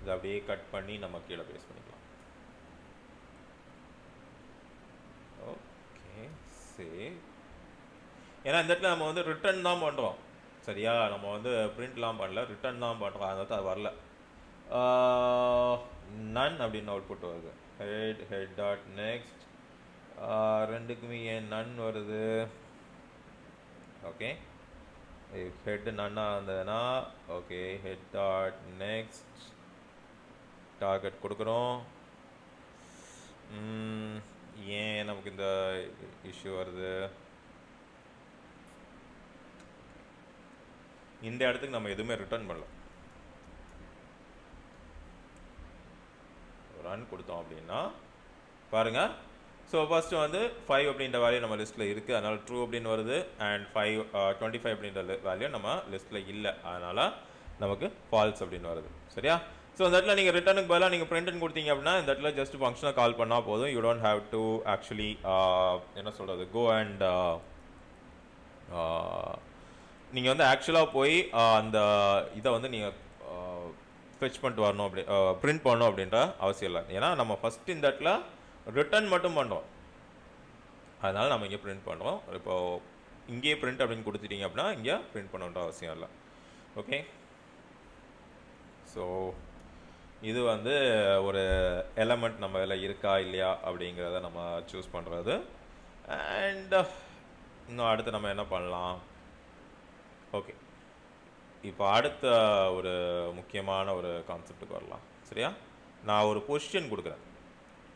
இதை அப்படியே கட் பண்ணி நம்ம கீழே பேஸ்ட் பண்ணிக்கலாம். ஓகே சரி. ஏன்னா இந்த இடத்துல நம்ம வந்து ரிட்டர்ன் தான் பண்ணுறோம் சரியா? நம்ம வந்து பிரிண்ட்லாம் பண்ணல ரிட்டர்ன் தான் பண்ணுறோம் அதனால அது வரல. நன் அப்படின்னு அவுட்புட் வருது. ஹெட் ஹெட் டாட் நெக்ஸ்ட் ரெண்டுக்குமே ஏன் நன் வருது? ஓகே ஹெட்டு நன்னாக இருந்ததுன்னா okay head dot next target கொடுக்குறோம். ஏன் நமக்கு இந்த இஷ்யூ வருது? இந்த இடத்துக்கு நம்ம எதுவுமே ரிட்டர்ன் பண்ணல. ரன் கொடுத்தோம் அப்படின்னா பாருங்கள் ஸோ ஃபஸ்ட்டு வந்து ஃபைவ் அப்படின்ற வேல்யூ நம்ம லிஸ்ட்டில் இருக்குது அதனால் ட்ரூ அப்படின்னு வருது அண்ட் ஃபைவ் டுவெண்ட்டி ஃபைவ் அப்படின்ற வேல்யூ நம்ம லிஸ்ட்டில் இல்லை. அதனால் நமக்கு ஃபால்ஸ் அப்படின்னு வருது. சரியா? ஸோ அந்த இடத்துல நீங்கள் ரிட்டர்னுக்கு பதிலாக நீங்கள் பிரிண்ட்னு கொடுத்தீங்க அப்படின்னா இந்த இடத்துல ஜஸ்ட் ஃபங்க்ஷனை கால் பண்ணால் போதும். You don't have to actually என்ன சொல்கிறது கோ அண்ட் uh, uh, நீங்கள் வந்து ஆக்சுவலாக போய் uh, அந்த இதை வந்து நீங்கள் ஃபெச் பண்ணிட்டு வரணும் அப்படி பிரிண்ட் பண்ணணும் அப்படின்ற அவசியம் இல்லை. ஏன்னா நம்ம ஃபஸ்ட் இந்த இடத்துல ரிட்டர்ன் மட்டும் பண்ணுறோம் அதனால் நம்ம இங்கே பிரிண்ட் பண்ணுறோம் இப்போது இங்கேயே பிரிண்ட் அப்படின்னு கொடுத்துட்டீங்க அப்படின்னா இங்கே பிரிண்ட் பண்ணணுன்ற அவசியம் இல்லை. ஓகே ஸோ இது வந்து ஒரு எலமெண்ட் நம்ம இதில் இருக்கா இல்லையா அப்படிங்கிறத நம்ம சூஸ் பண்ணுறது அண்ட் இன்னும் அடுத்து நம்ம என்ன பண்ணலாம்? ஓகே இப்போ அடுத்த ஒரு முக்கியமான ஒரு கான்செப்டுக்கு வரலாம். சரியா? நான் ஒரு பொசிஷன் கொடுக்குறேன்.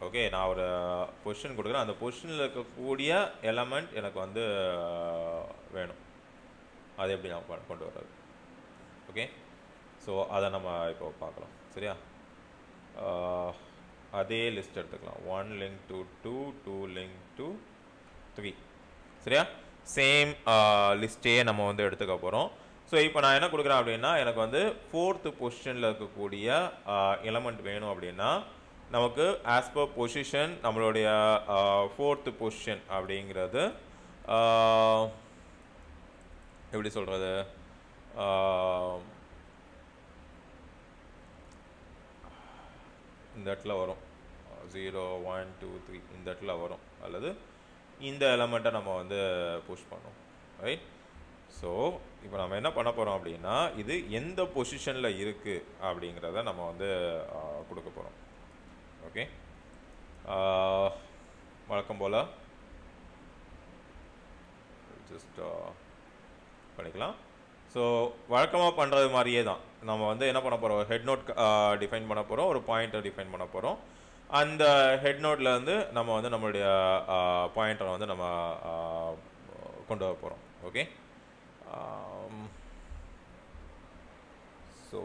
ஓகே நான் ஒரு பொசிஷன் கொடுக்குறேன். அந்த பொசிஷனில் இருக்கக்கூடிய எலமெண்ட் எனக்கு வந்து வேணும். அது எப்படி நான் கொண்டு வர்றது? ஓகே ஸோ அதை நம்ம இப்போ பார்க்கலாம். சரியா? அதே லிஸ்ட் எடுத்துக்கலாம். One link to two two link to three சரியா? சேம் லிஸ்ட்டே நம்ம வந்து எடுத்துக்க போகிறோம் ஸோ இப்போ நான் என்ன கொடுக்குறேன் அப்படின்னா எனக்கு வந்து ஃபோர்த்து பொசிஷனில் இருக்கக்கூடிய எலமெண்ட் வேணும் அப்படின்னா நமக்கு ஆஸ் பர் பொசிஷன் நம்மளுடைய ஃபோர்த்து பொசிஷன் அப்படிங்கிறது எப்படி சொல்கிறது இந்த இடத்துல வரும். ஜீரோ ஒன் டூ த்ரீ இந்த இடத்துல வரும். அல்லது இந்த எலமெண்ட்டை நம்ம வந்து புஷ் பண்ணோம். ரைட் ஸோ இப்போ நம்ம என்ன பண்ண போகிறோம் அப்படின்னா இது எந்த பொசிஷனில் இருக்குது அப்படிங்கிறத நம்ம வந்து கொடுக்க போகிறோம் ஓகே. வழக்கம் போல். ஜஸ்ட் பண்ணிக்கலாம். ஸோ வழக்கமாக பண்ணுறது மாதிரியே தான். நம்ம வந்து என்ன பண்ண போகிறோம் ஹெட் நோட் டிஃபைன் பண்ண போகிறோம் ஒரு பாயிண்ட்டை டிஃபைன் பண்ண போகிறோம் அந்த ஹெட் நோட்டில் வந்து நம்ம வந்து நம்மளுடைய பாயிண்டரை வந்து நம்ம கொண்டு வர போகிறோம் ஓகே? ஸோ